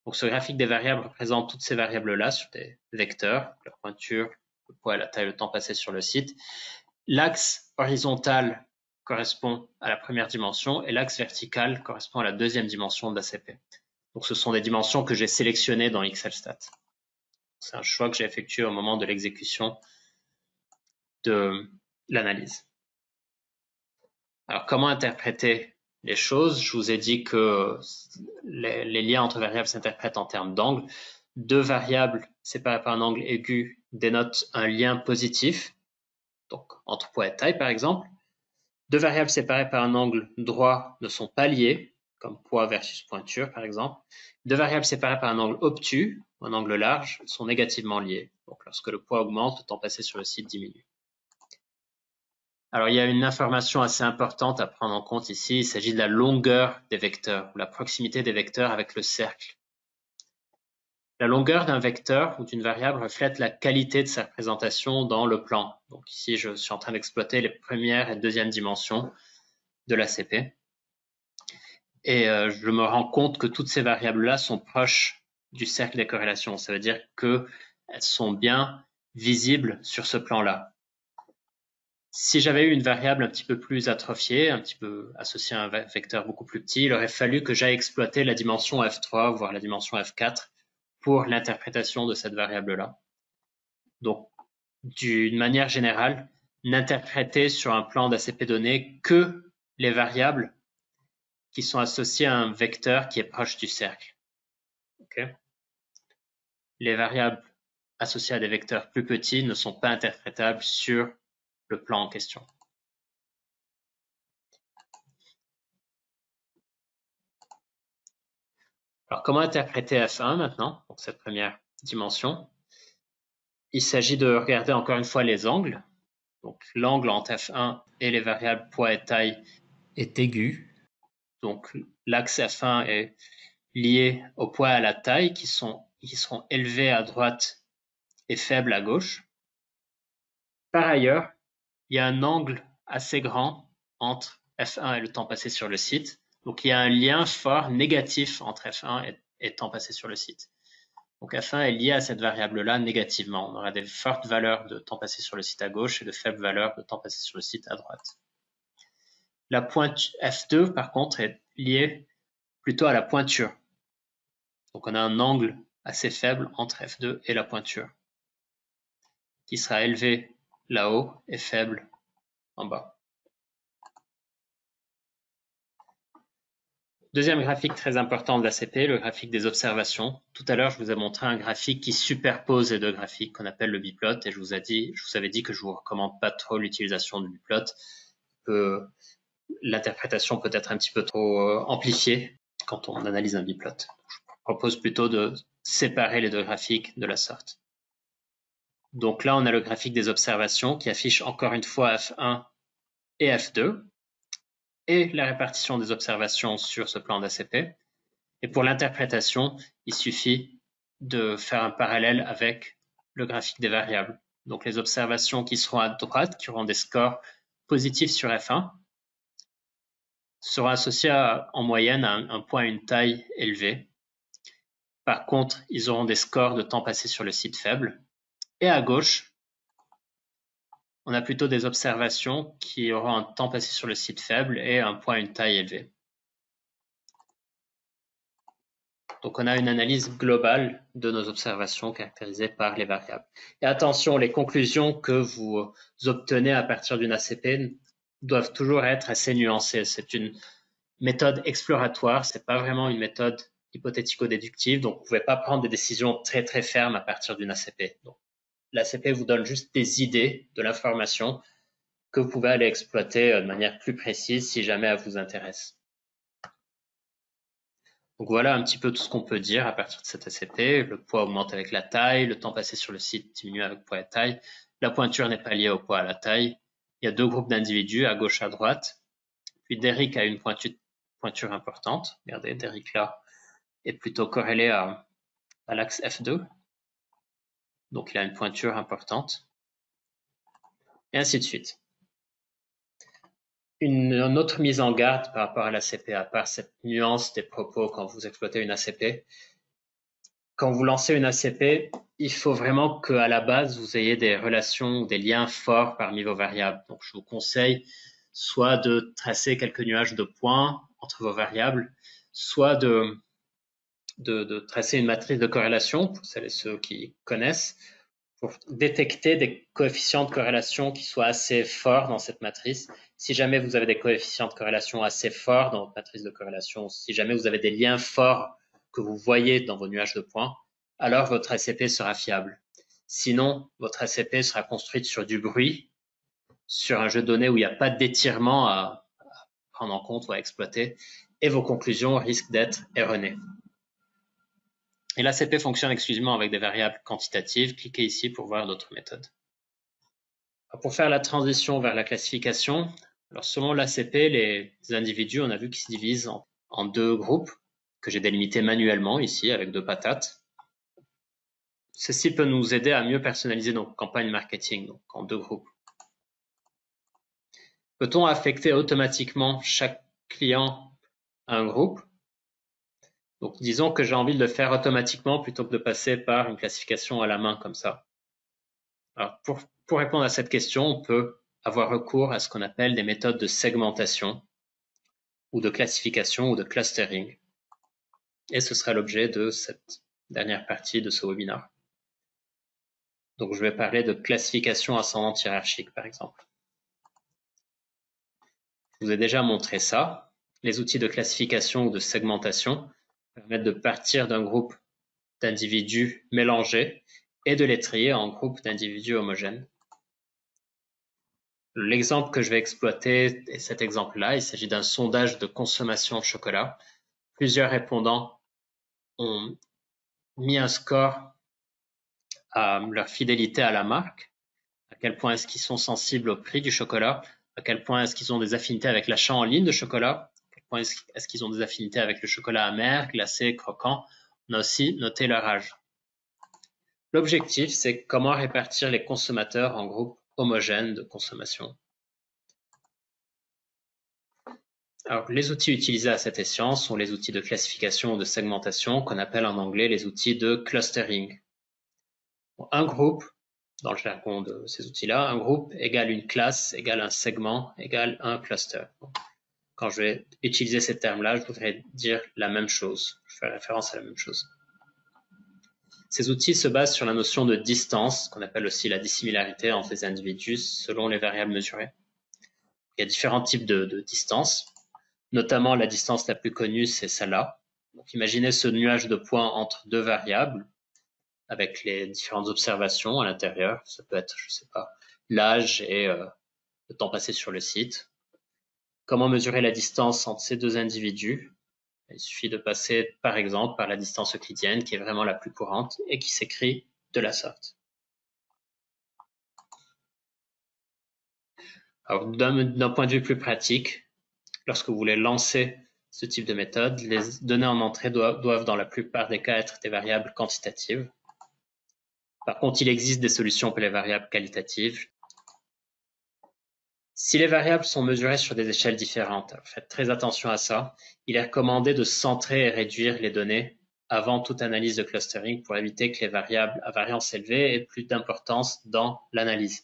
Donc, ce graphique des variables représente toutes ces variables-là sur des vecteurs, la pointure, le poids, la taille, le temps passé sur le site. L'axe horizontal correspond à la première dimension et l'axe vertical correspond à la deuxième dimension d'ACP. Donc, ce sont des dimensions que j'ai sélectionnées dans XLStat. C'est un choix que j'ai effectué au moment de l'exécution de l'analyse. Alors, comment interpréter les choses? Je vous ai dit que les, liens entre variables s'interprètent en termes d'angle. Deux variables séparées par un angle aigu dénotent un lien positif, donc entre poids et taille par exemple. Deux variables séparées par un angle droit ne sont pas liées, comme poids versus pointure par exemple. Deux variables séparées par un angle obtus, un angle large, sont négativement liées. Donc lorsque le poids augmente, le temps passé sur le site diminue. Alors il y a une information assez importante à prendre en compte ici, il s'agit de la longueur des vecteurs, ou la proximité des vecteurs avec le cercle. La longueur d'un vecteur ou d'une variable reflète la qualité de sa représentation dans le plan. Donc ici, je suis en train d'exploiter les premières et deuxièmes dimensions de l'ACP. Et euh, je me rends compte que toutes ces variables-là sont proches du cercle des corrélations. Ça veut dire qu'elles sont bien visibles sur ce plan-là. Si j'avais eu une variable un petit peu plus atrophiée, un petit peu associée à un vecteur beaucoup plus petit, il aurait fallu que j'aille exploiter la dimension f3, voire la dimension f4, pour l'interprétation de cette variable-là. Donc, d'une manière générale, n'interpréter sur un plan d'ACP donné que les variables qui sont associés à un vecteur qui est proche du cercle. Les variables associées à des vecteurs plus petits ne sont pas interprétables sur le plan en question. Alors, comment interpréter F1 maintenant, pour cette première dimension? Il s'agit de regarder encore une fois les angles. Donc, l'angle entre F1 et les variables poids et taille est aigu. Donc l'axe F1 est lié au poids et à la taille qui, sont, qui seront élevés à droite et faibles à gauche. Par ailleurs, il y a un angle assez grand entre F1 et le temps passé sur le site. Donc il y a un lien fort négatif entre F1 et, et temps passé sur le site. Donc F1 est lié à cette variable-là négativement. On aura des fortes valeurs de temps passé sur le site à gauche et de faibles valeurs de temps passé sur le site à droite. La pointe F2, par contre, est liée plutôt à la pointure. Donc on a un angle assez faible entre F2 et la pointure, qui sera élevé là-haut et faible en bas. Deuxième graphique très important de l'ACP, le graphique des observations. Tout à l'heure, je vous ai montré un graphique qui superpose les deux graphiques qu'on appelle le biplot et je vous, ai dit, avais dit que je vous recommande pas trop l'utilisation du biplot. L'interprétation peut être un petit peu trop euh, amplifiée quand on analyse un biplot. Propose plutôt de séparer les deux graphiques de la sorte. Donc là, on a le graphique des observations qui affiche encore une fois F1 et F2 et la répartition des observations sur ce plan d'ACP. Et pour l'interprétation, il suffit de faire un parallèle avec le graphique des variables. Donc les observations qui seront à droite, qui auront des scores positifs sur F1, seront associées en moyenne à un, un point à une taille élevée. Par contre, ils auront des scores de temps passé sur le site faible. Et à gauche, on a plutôt des observations qui auront un temps passé sur le site faible et un point à une taille élevée. Donc on a une analyse globale de nos observations caractérisées par les variables. Et attention, les conclusions que vous obtenez à partir d'une ACP doivent toujours être assez nuancées. C'est une méthode exploratoire, c'est pas vraiment une méthode hypothético-déductive, donc vous ne pouvez pas prendre des décisions très très fermes à partir d'une ACP. Donc, l'ACP vous donne juste des idées de l'information que vous pouvez aller exploiter euh, de manière plus précise si jamais elle vous intéresse. Donc voilà un petit peu tout ce qu'on peut dire à partir de cette ACP. Le poids augmente avec la taille, le temps passé sur le site diminue avec poids et taille. La pointure n'est pas liée au poids à la taille. Il y a deux groupes d'individus à gauche à droite. Puis Derrick a une pointure, importante. Regardez, Derrick là est plutôt corrélé à l'axe F2 donc il a une pointure importante, et ainsi de suite. Une, autre mise en garde par rapport à l'ACP, à part cette nuance des propos quand vous exploitez une ACP, quand vous lancez une ACP, il faut vraiment qu'à la base, vous ayez des relations, des liens forts parmi vos variables. Donc, je vous conseille soit de tracer quelques nuages de points entre vos variables, soit de, de, tracer une matrice de corrélation, pour celles et ceux qui connaissent, pour détecter des coefficients de corrélation qui soient assez forts dans cette matrice. Si jamais vous avez des coefficients de corrélation assez forts dans votre matrice de corrélation, si jamais vous avez des liens forts que vous voyez dans vos nuages de points, alors votre SCP sera fiable. Sinon, votre SCP sera construite sur du bruit, sur un jeu de données où il n'y a pas d'étirement à prendre en compte ou à exploiter, et vos conclusions risquent d'être erronées. Et l'ACP fonctionne exclusivement avec des variables quantitatives. Cliquez ici pour voir d'autres méthodes. Pour faire la transition vers la classification, alors selon l'ACP, les individus, on a vu qu'ils se divisent en, deux groupes que j'ai délimités manuellement ici avec deux patates. Ceci peut nous aider à mieux personnaliser nos campagnes marketing, donc en deux groupes. Peut-on affecter automatiquement chaque client à un groupe? Donc, disons que j'ai envie de le faire automatiquement plutôt que de passer par une classification à la main comme ça. Alors, pour, pour répondre à cette question, on peut avoir recours à ce qu'on appelle des méthodes de segmentation ou de classification ou de clustering. Et ce sera l'objet de cette dernière partie de ce webinaire. Donc, je vais parler de classification ascendante hiérarchique, par exemple. Je vous ai déjà montré ça. Les outils de classification ou de segmentation permettent de partir d'un groupe d'individus mélangés et de les trier en groupes d'individus homogènes. L'exemple que je vais exploiter est cet exemple-là. Il s'agit d'un sondage de consommation de chocolat. Plusieurs répondants ont mis un score à leur fidélité à la marque, à quel point est-ce qu'ils sont sensibles au prix du chocolat, à quel point est-ce qu'ils ont des affinités avec l'achat en ligne de chocolat, est-ce qu'ils ont des affinités avec le chocolat amer, glacé, croquant? On a aussi noté leur âge. L'objectif, c'est comment répartir les consommateurs en groupes homogènes de consommation. Les outils utilisés à cette échéance sont les outils de classification ou de segmentation qu'on appelle en anglais les outils de clustering. Un groupe, dans le jargon de ces outils-là, un groupe égale une classe, égale un segment, égale un cluster. Quand je vais utiliser ces termes-là, je voudrais dire la même chose. Je fais référence à la même chose. Ces outils se basent sur la notion de distance, qu'on appelle aussi la dissimilarité entre les individus selon les variables mesurées. Il y a différents types de, de distance, notamment la distance la plus connue, c'est celle-là. Donc imaginez ce nuage de points entre deux variables avec les différentes observations à l'intérieur. Ça peut être, je sais pas, l'âge et euh, le temps passé sur le site. Comment mesurer la distance entre ces deux individus Il suffit de passer, par exemple, par la distance euclidienne, qui est vraiment la plus courante et qui s'écrit de la sorte. d'un point de vue plus pratique, lorsque vous voulez lancer ce type de méthode, les données en entrée doivent dans la plupart des cas être des variables quantitatives. Par contre, il existe des solutions pour les variables qualitatives. Si les variables sont mesurées sur des échelles différentes, faites très attention à ça. Il est recommandé de centrer et réduire les données avant toute analyse de clustering pour éviter que les variables à variance élevée aient plus d'importance dans l'analyse.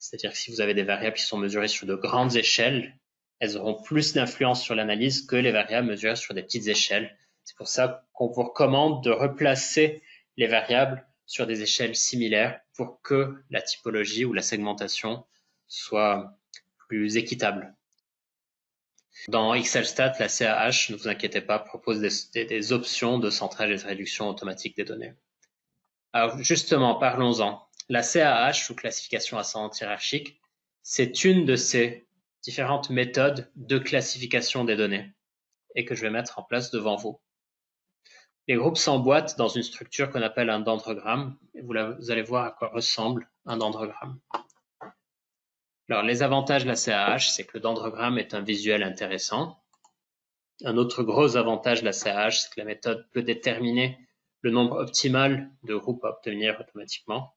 C'est-à-dire que si vous avez des variables qui sont mesurées sur de grandes échelles, elles auront plus d'influence sur l'analyse que les variables mesurées sur des petites échelles. C'est pour ça qu'on vous recommande de replacer les variables sur des échelles similaires pour que la typologie ou la segmentation soit plus équitable. Dans XLStat, la CAH, ne vous inquiétez pas, propose des, options de centrage et de réduction automatique des données. Alors justement, parlons-en. La CAH, ou classification ascendante hiérarchique, c'est une de ces différentes méthodes de classification des données et que je vais mettre en place devant vous. Les groupes s'emboîtent dans une structure qu'on appelle un dendrogramme. Et vous, allez voir à quoi ressemble un dendrogramme. Alors, les avantages de la CAH, c'est que le dendrogramme est un visuel intéressant. Un autre gros avantage de la CAH, c'est que la méthode peut déterminer le nombre optimal de groupes à obtenir automatiquement.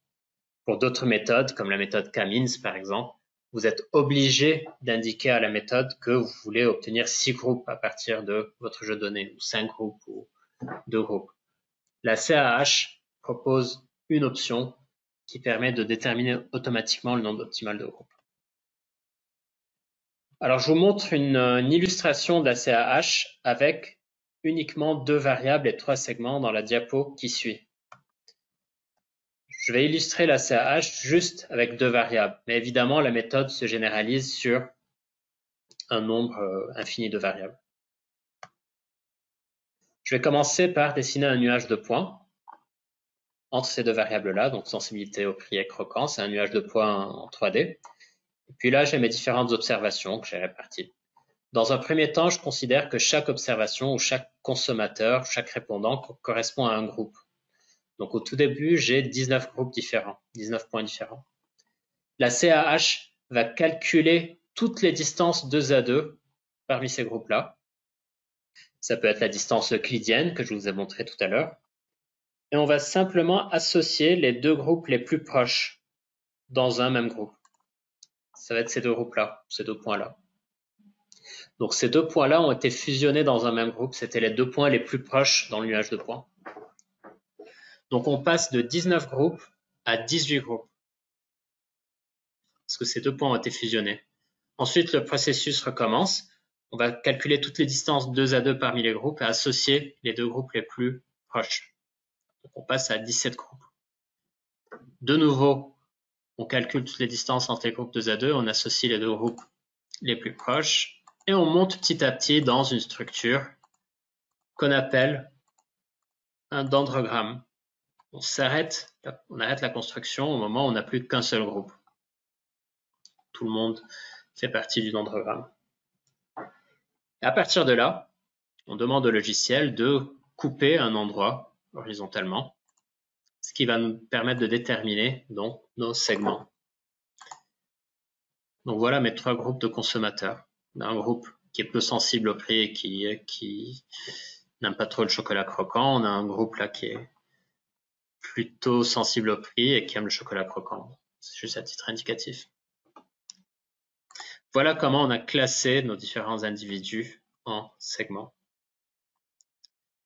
Pour d'autres méthodes, comme la méthode Kamins par exemple, vous êtes obligé d'indiquer à la méthode que vous voulez obtenir six groupes à partir de votre jeu de données, ou cinq groupes, ou de groupes. La CAH propose une option qui permet de déterminer automatiquement le nombre optimal de groupes. Alors, je vous montre une, illustration de la CAH avec uniquement deux variables et trois segments dans la diapo qui suit. Je vais illustrer la CAH juste avec deux variables, mais évidemment, la méthode se généralise sur un nombre euh, infini de variables. Je vais commencer par dessiner un nuage de points entre ces deux variables-là, donc sensibilité au prix et croquant, c'est un nuage de points en 3D. Et puis là, j'ai mes différentes observations que j'ai réparties. Dans un premier temps, je considère que chaque observation ou chaque consommateur, chaque répondant correspond à un groupe. Donc au tout début, j'ai 19 groupes différents, 19 points différents. La CAH va calculer toutes les distances 2 à 2 parmi ces groupes-là ça peut être la distance euclidienne que je vous ai montré tout à l'heure. Et on va simplement associer les deux groupes les plus proches dans un même groupe. Ça va être ces deux groupes-là, ces deux points-là. Donc ces deux points-là ont été fusionnés dans un même groupe. C'était les deux points les plus proches dans le nuage de points. Donc on passe de 19 groupes à 18 groupes. Parce que ces deux points ont été fusionnés. Ensuite, le processus recommence on va calculer toutes les distances 2 à 2 parmi les groupes et associer les deux groupes les plus proches. Donc on passe à 17 groupes. De nouveau, on calcule toutes les distances entre les groupes 2 à 2, on associe les deux groupes les plus proches et on monte petit à petit dans une structure qu'on appelle un dendrogramme. On s'arrête, on arrête la construction au moment où on n'a plus qu'un seul groupe. Tout le monde fait partie du dendrogramme à partir de là, on demande au logiciel de couper un endroit horizontalement, ce qui va nous permettre de déterminer nos segments. Donc voilà mes trois groupes de consommateurs. un groupe qui est peu sensible au prix et qui, n'aime pas trop le chocolat croquant. On a un groupe qui est plutôt sensible au prix et qui aime le chocolat croquant. C'est juste à titre indicatif. Voilà comment on a classé nos différents individus en segments.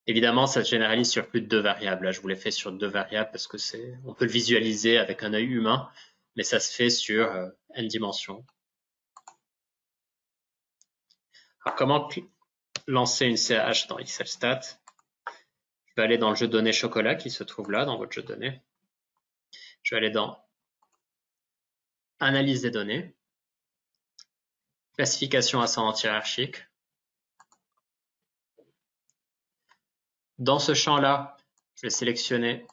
Évidemment, ça se généralise sur plus de deux variables. Là, je vous l'ai fait sur deux variables parce que c'est, on peut le visualiser avec un œil humain, mais ça se fait sur euh, n dimensions. Alors, comment lancer une CAH dans XLStat Je vais aller dans le jeu de données chocolat qui se trouve là, dans votre jeu de données. Je vais aller dans Analyse des données, Classification ascendante hiérarchique, Dans ce champ-là, je vais sélectionner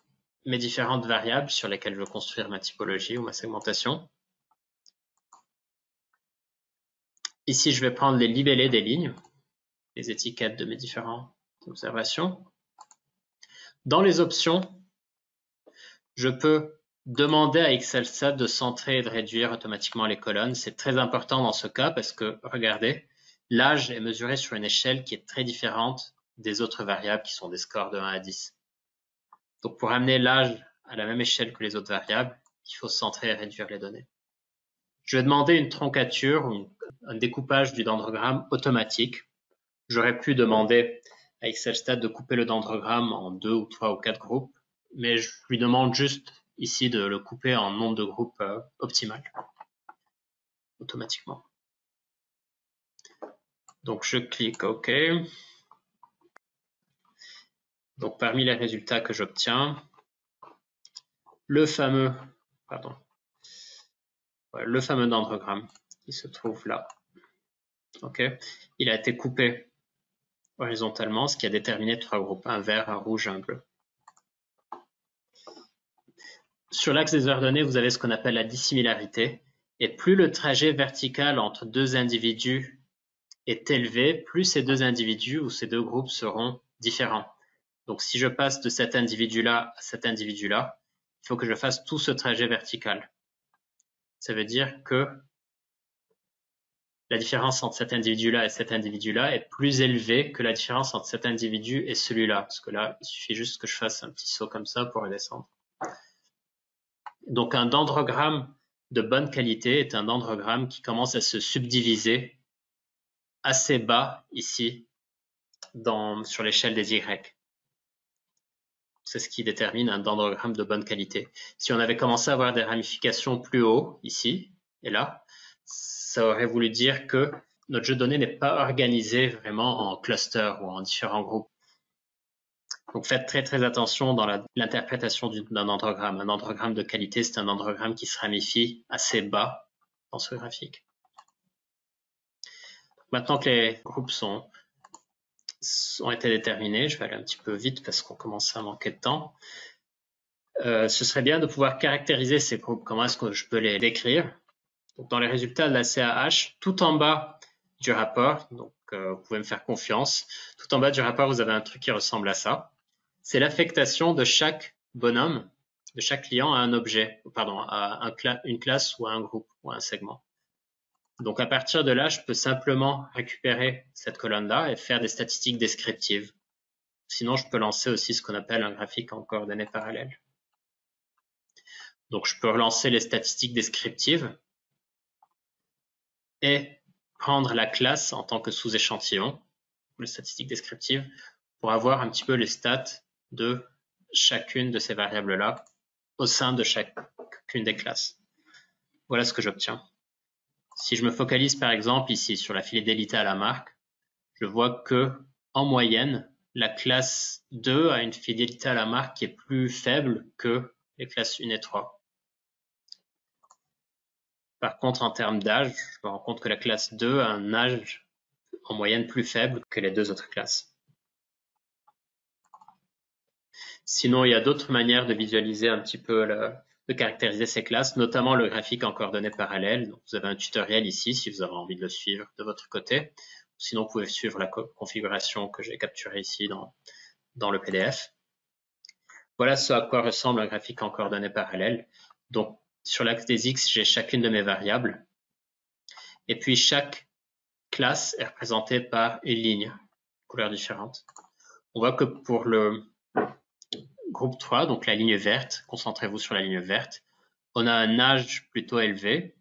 mes différentes variables sur lesquelles je veux construire ma typologie ou ma segmentation. Ici, je vais prendre les libellés des lignes, les étiquettes de mes différentes observations. Dans les options, je peux demander à XLSAT de centrer et de réduire automatiquement les colonnes. C'est très important dans ce cas parce que, regardez, l'âge est mesuré sur une échelle qui est très différente des autres variables qui sont des scores de 1 à 10. Donc pour amener l'âge à la même échelle que les autres variables, il faut centrer et réduire les données. Je vais demander une troncature un découpage du dendrogramme automatique. J'aurais pu demander à XLStat de couper le dendrogramme en deux ou trois ou quatre groupes, mais je lui demande juste ici de le couper en nombre de groupes euh, optimal, automatiquement. Donc je clique OK. Donc parmi les résultats que j'obtiens, le fameux, dendrogramme qui se trouve là. Il a été coupé horizontalement, ce qui a déterminé trois groupes, un vert, un rouge, un bleu. Sur l'axe des ordonnées, vous avez ce qu'on appelle la dissimilarité. Et plus le trajet vertical entre deux individus est élevé, plus ces deux individus ou ces deux groupes seront différents. Donc si je passe de cet individu-là à cet individu-là, il faut que je fasse tout ce trajet vertical. Ça veut dire que la différence entre cet individu-là et cet individu-là est plus élevée que la différence entre cet individu et celui-là. Parce que là, il suffit juste que je fasse un petit saut comme ça pour redescendre. Donc un dendrogramme de bonne qualité est un dendrogramme qui commence à se subdiviser assez bas ici dans, sur l'échelle des Y. C'est ce qui détermine un dendrogramme de bonne qualité. Si on avait commencé à avoir des ramifications plus haut, ici et là, ça aurait voulu dire que notre jeu de données n'est pas organisé vraiment en clusters ou en différents groupes. Donc faites très très attention dans l'interprétation d'un dendrogramme. Un dendrogramme de qualité, c'est un dendrogramme qui se ramifie assez bas dans ce graphique. Maintenant que les groupes sont ont été déterminés. Je vais aller un petit peu vite parce qu'on commence à manquer de temps. Euh, ce serait bien de pouvoir caractériser ces groupes. Comment est-ce que je peux les décrire? Donc, Dans les résultats de la CAH, tout en bas du rapport, donc euh, vous pouvez me faire confiance, tout en bas du rapport, vous avez un truc qui ressemble à ça. C'est l'affectation de chaque bonhomme, de chaque client à un objet, pardon, à un une classe ou à un groupe ou à un segment. Donc à partir de là, je peux simplement récupérer cette colonne-là et faire des statistiques descriptives. Sinon, je peux lancer aussi ce qu'on appelle un graphique en coordonnées parallèles. Donc je peux relancer les statistiques descriptives et prendre la classe en tant que sous-échantillon, les statistiques descriptives, pour avoir un petit peu les stats de chacune de ces variables-là au sein de chacune des classes. Voilà ce que j'obtiens. Si je me focalise par exemple ici sur la fidélité à la marque, je vois que en moyenne, la classe 2 a une fidélité à la marque qui est plus faible que les classes 1 et 3. Par contre, en termes d'âge, je me rends compte que la classe 2 a un âge en moyenne plus faible que les deux autres classes. Sinon, il y a d'autres manières de visualiser un petit peu le, de caractériser ces classes, notamment le graphique en coordonnées parallèles. Donc, vous avez un tutoriel ici si vous avez envie de le suivre de votre côté. Sinon, vous pouvez suivre la configuration que j'ai capturée ici dans, dans le PDF. Voilà ce à quoi ressemble un graphique en coordonnées parallèles. Donc, sur l'axe des X, j'ai chacune de mes variables. Et puis, chaque classe est représentée par une ligne, couleur différente. On voit que pour le, Groupe 3, donc la ligne verte, concentrez-vous sur la ligne verte. On a un âge plutôt élevé.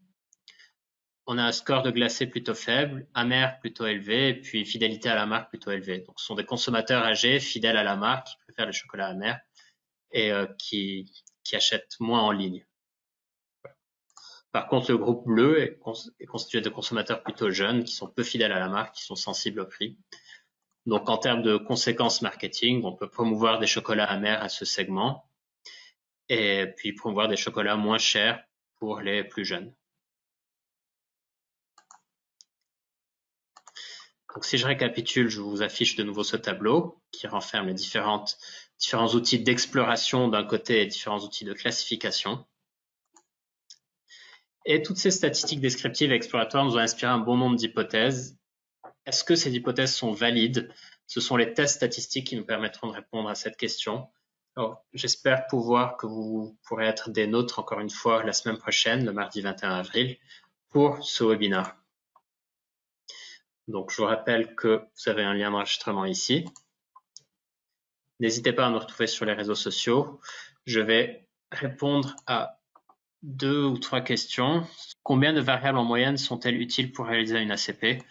on a un score de glacé plutôt faible, amer plutôt élevé, et puis fidélité à la marque plutôt élevée. Donc, ce sont des consommateurs âgés, fidèles à la marque, qui préfèrent le chocolat amer et euh, qui, qui achètent moins en ligne. Par contre, le groupe bleu est, constitué de consommateurs plutôt jeunes, qui sont peu fidèles à la marque, qui sont sensibles au prix. Donc, en termes de conséquences marketing, on peut promouvoir des chocolats amers à ce segment et puis promouvoir des chocolats moins chers pour les plus jeunes. Donc, si je récapitule, je vous affiche de nouveau ce tableau qui renferme les différents outils d'exploration d'un côté et différents outils de classification. Et toutes ces statistiques descriptives et exploratoires nous ont inspiré un bon nombre d'hypothèses. Est-ce que ces hypothèses sont valides? Ce sont les tests statistiques qui nous permettront de répondre à cette question. J'espère pouvoir que vous pourrez être des nôtres encore une fois la semaine prochaine, le mardi 21 avril, pour ce webinaire. Donc, je vous rappelle que vous avez un lien d'enregistrement ici. N'hésitez pas à nous retrouver sur les réseaux sociaux. Je vais répondre à deux ou trois questions. Combien de variables en moyenne sont-elles utiles pour réaliser une ACP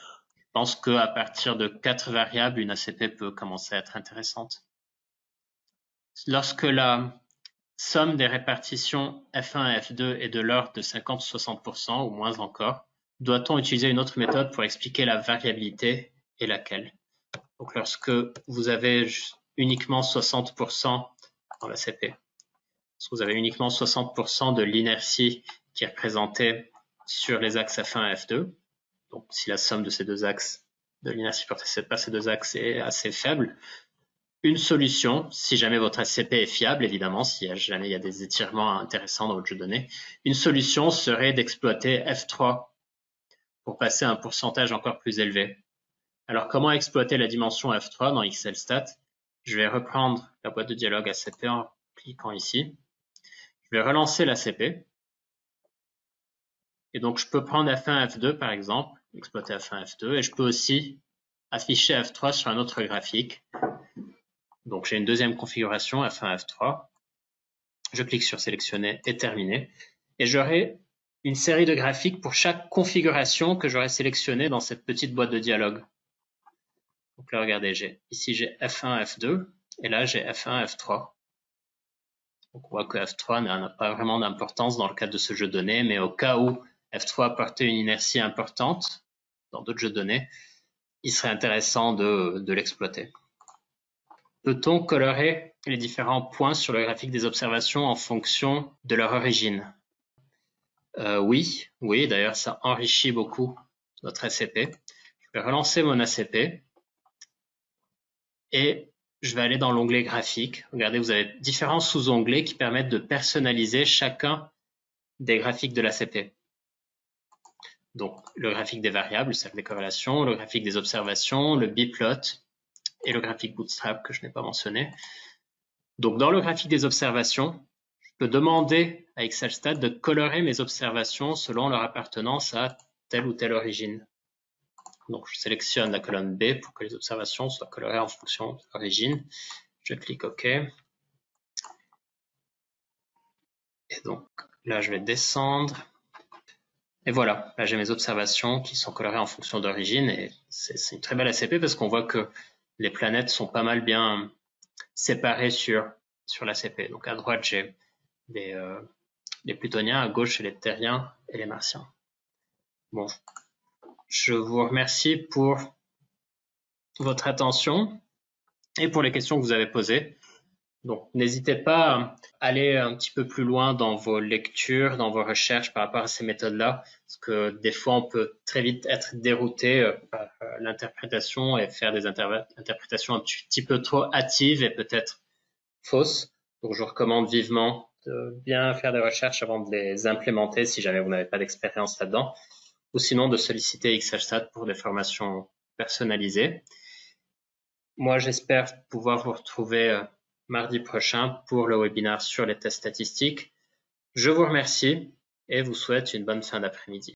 pense qu'à partir de quatre variables, une ACP peut commencer à être intéressante. Lorsque la somme des répartitions F1 et F2 est de l'ordre de 50-60% ou moins encore, doit-on utiliser une autre méthode pour expliquer la variabilité et laquelle? Donc lorsque vous avez uniquement 60% dans la CP, vous avez uniquement 60% de l'inertie qui est représentée sur les axes F1 et F2. Donc si la somme de ces deux axes, de l'inertie par ces deux axes est assez faible, une solution, si jamais votre SCP est fiable, évidemment, si jamais il y a des étirements intéressants dans votre jeu de données, une solution serait d'exploiter F3 pour passer à un pourcentage encore plus élevé. Alors, comment exploiter la dimension F3 dans XLStat Je vais reprendre la boîte de dialogue ACP en cliquant ici. Je vais relancer l'ACP. Et donc, je peux prendre F1, F2 par exemple, exploiter F1, F2, et je peux aussi afficher F3 sur un autre graphique. Donc, j'ai une deuxième configuration F1, F3. Je clique sur sélectionner et terminer. Et j'aurai une série de graphiques pour chaque configuration que j'aurais sélectionnée dans cette petite boîte de dialogue. Donc là, regardez, j'ai, ici j'ai F1, F2, et là j'ai F1, F3. Donc on voit que F3 n'a pas vraiment d'importance dans le cadre de ce jeu de données, mais au cas où F3 apportait une inertie importante dans d'autres jeux de données, il serait intéressant de, l'exploiter. Peut-on colorer les différents points sur le graphique des observations en fonction de leur origine? Euh, oui, oui, d'ailleurs, ça enrichit beaucoup notre ACP. Je vais relancer mon ACP et je vais aller dans l'onglet graphique. Regardez, vous avez différents sous-onglets qui permettent de personnaliser chacun des graphiques de l'ACP. Donc, le graphique des variables, le cercle des corrélations, le graphique des observations, le biplot et le graphique bootstrap que je n'ai pas mentionné. Donc, dans le graphique des observations, peux demander à Excelstat de colorer mes observations selon leur appartenance à telle ou telle origine. Donc, je sélectionne la colonne B pour que les observations soient colorées en fonction de l'origine. Je clique OK. Et donc, là, je vais descendre. Et voilà, là, j'ai mes observations qui sont colorées en fonction d'origine. Et c'est une très belle ACP parce qu'on voit que les planètes sont pas mal bien séparées sur, sur l'ACP. Donc, à droite, j'ai euh, les, plutoniens, à gauche les terriens et les martiens. Bon, je vous remercie pour votre attention et pour les questions que vous avez posées. Donc, n'hésitez pas à aller un petit peu plus loin dans vos lectures, dans vos recherches par rapport à ces méthodes-là, parce que des fois, on peut très vite être dérouté euh, par euh, l'interprétation et faire des interprétations un petit peu trop hâtives et peut-être fausses. Donc, je vous recommande vivement de bien faire des recherches avant de les implémenter si jamais vous n'avez pas d'expérience là-dedans, ou sinon de solliciter XHStat pour des formations personnalisées. Moi, j'espère pouvoir vous retrouver euh, mardi prochain pour le webinaire sur les tests statistiques. Je vous remercie et vous souhaite une bonne fin d'après-midi.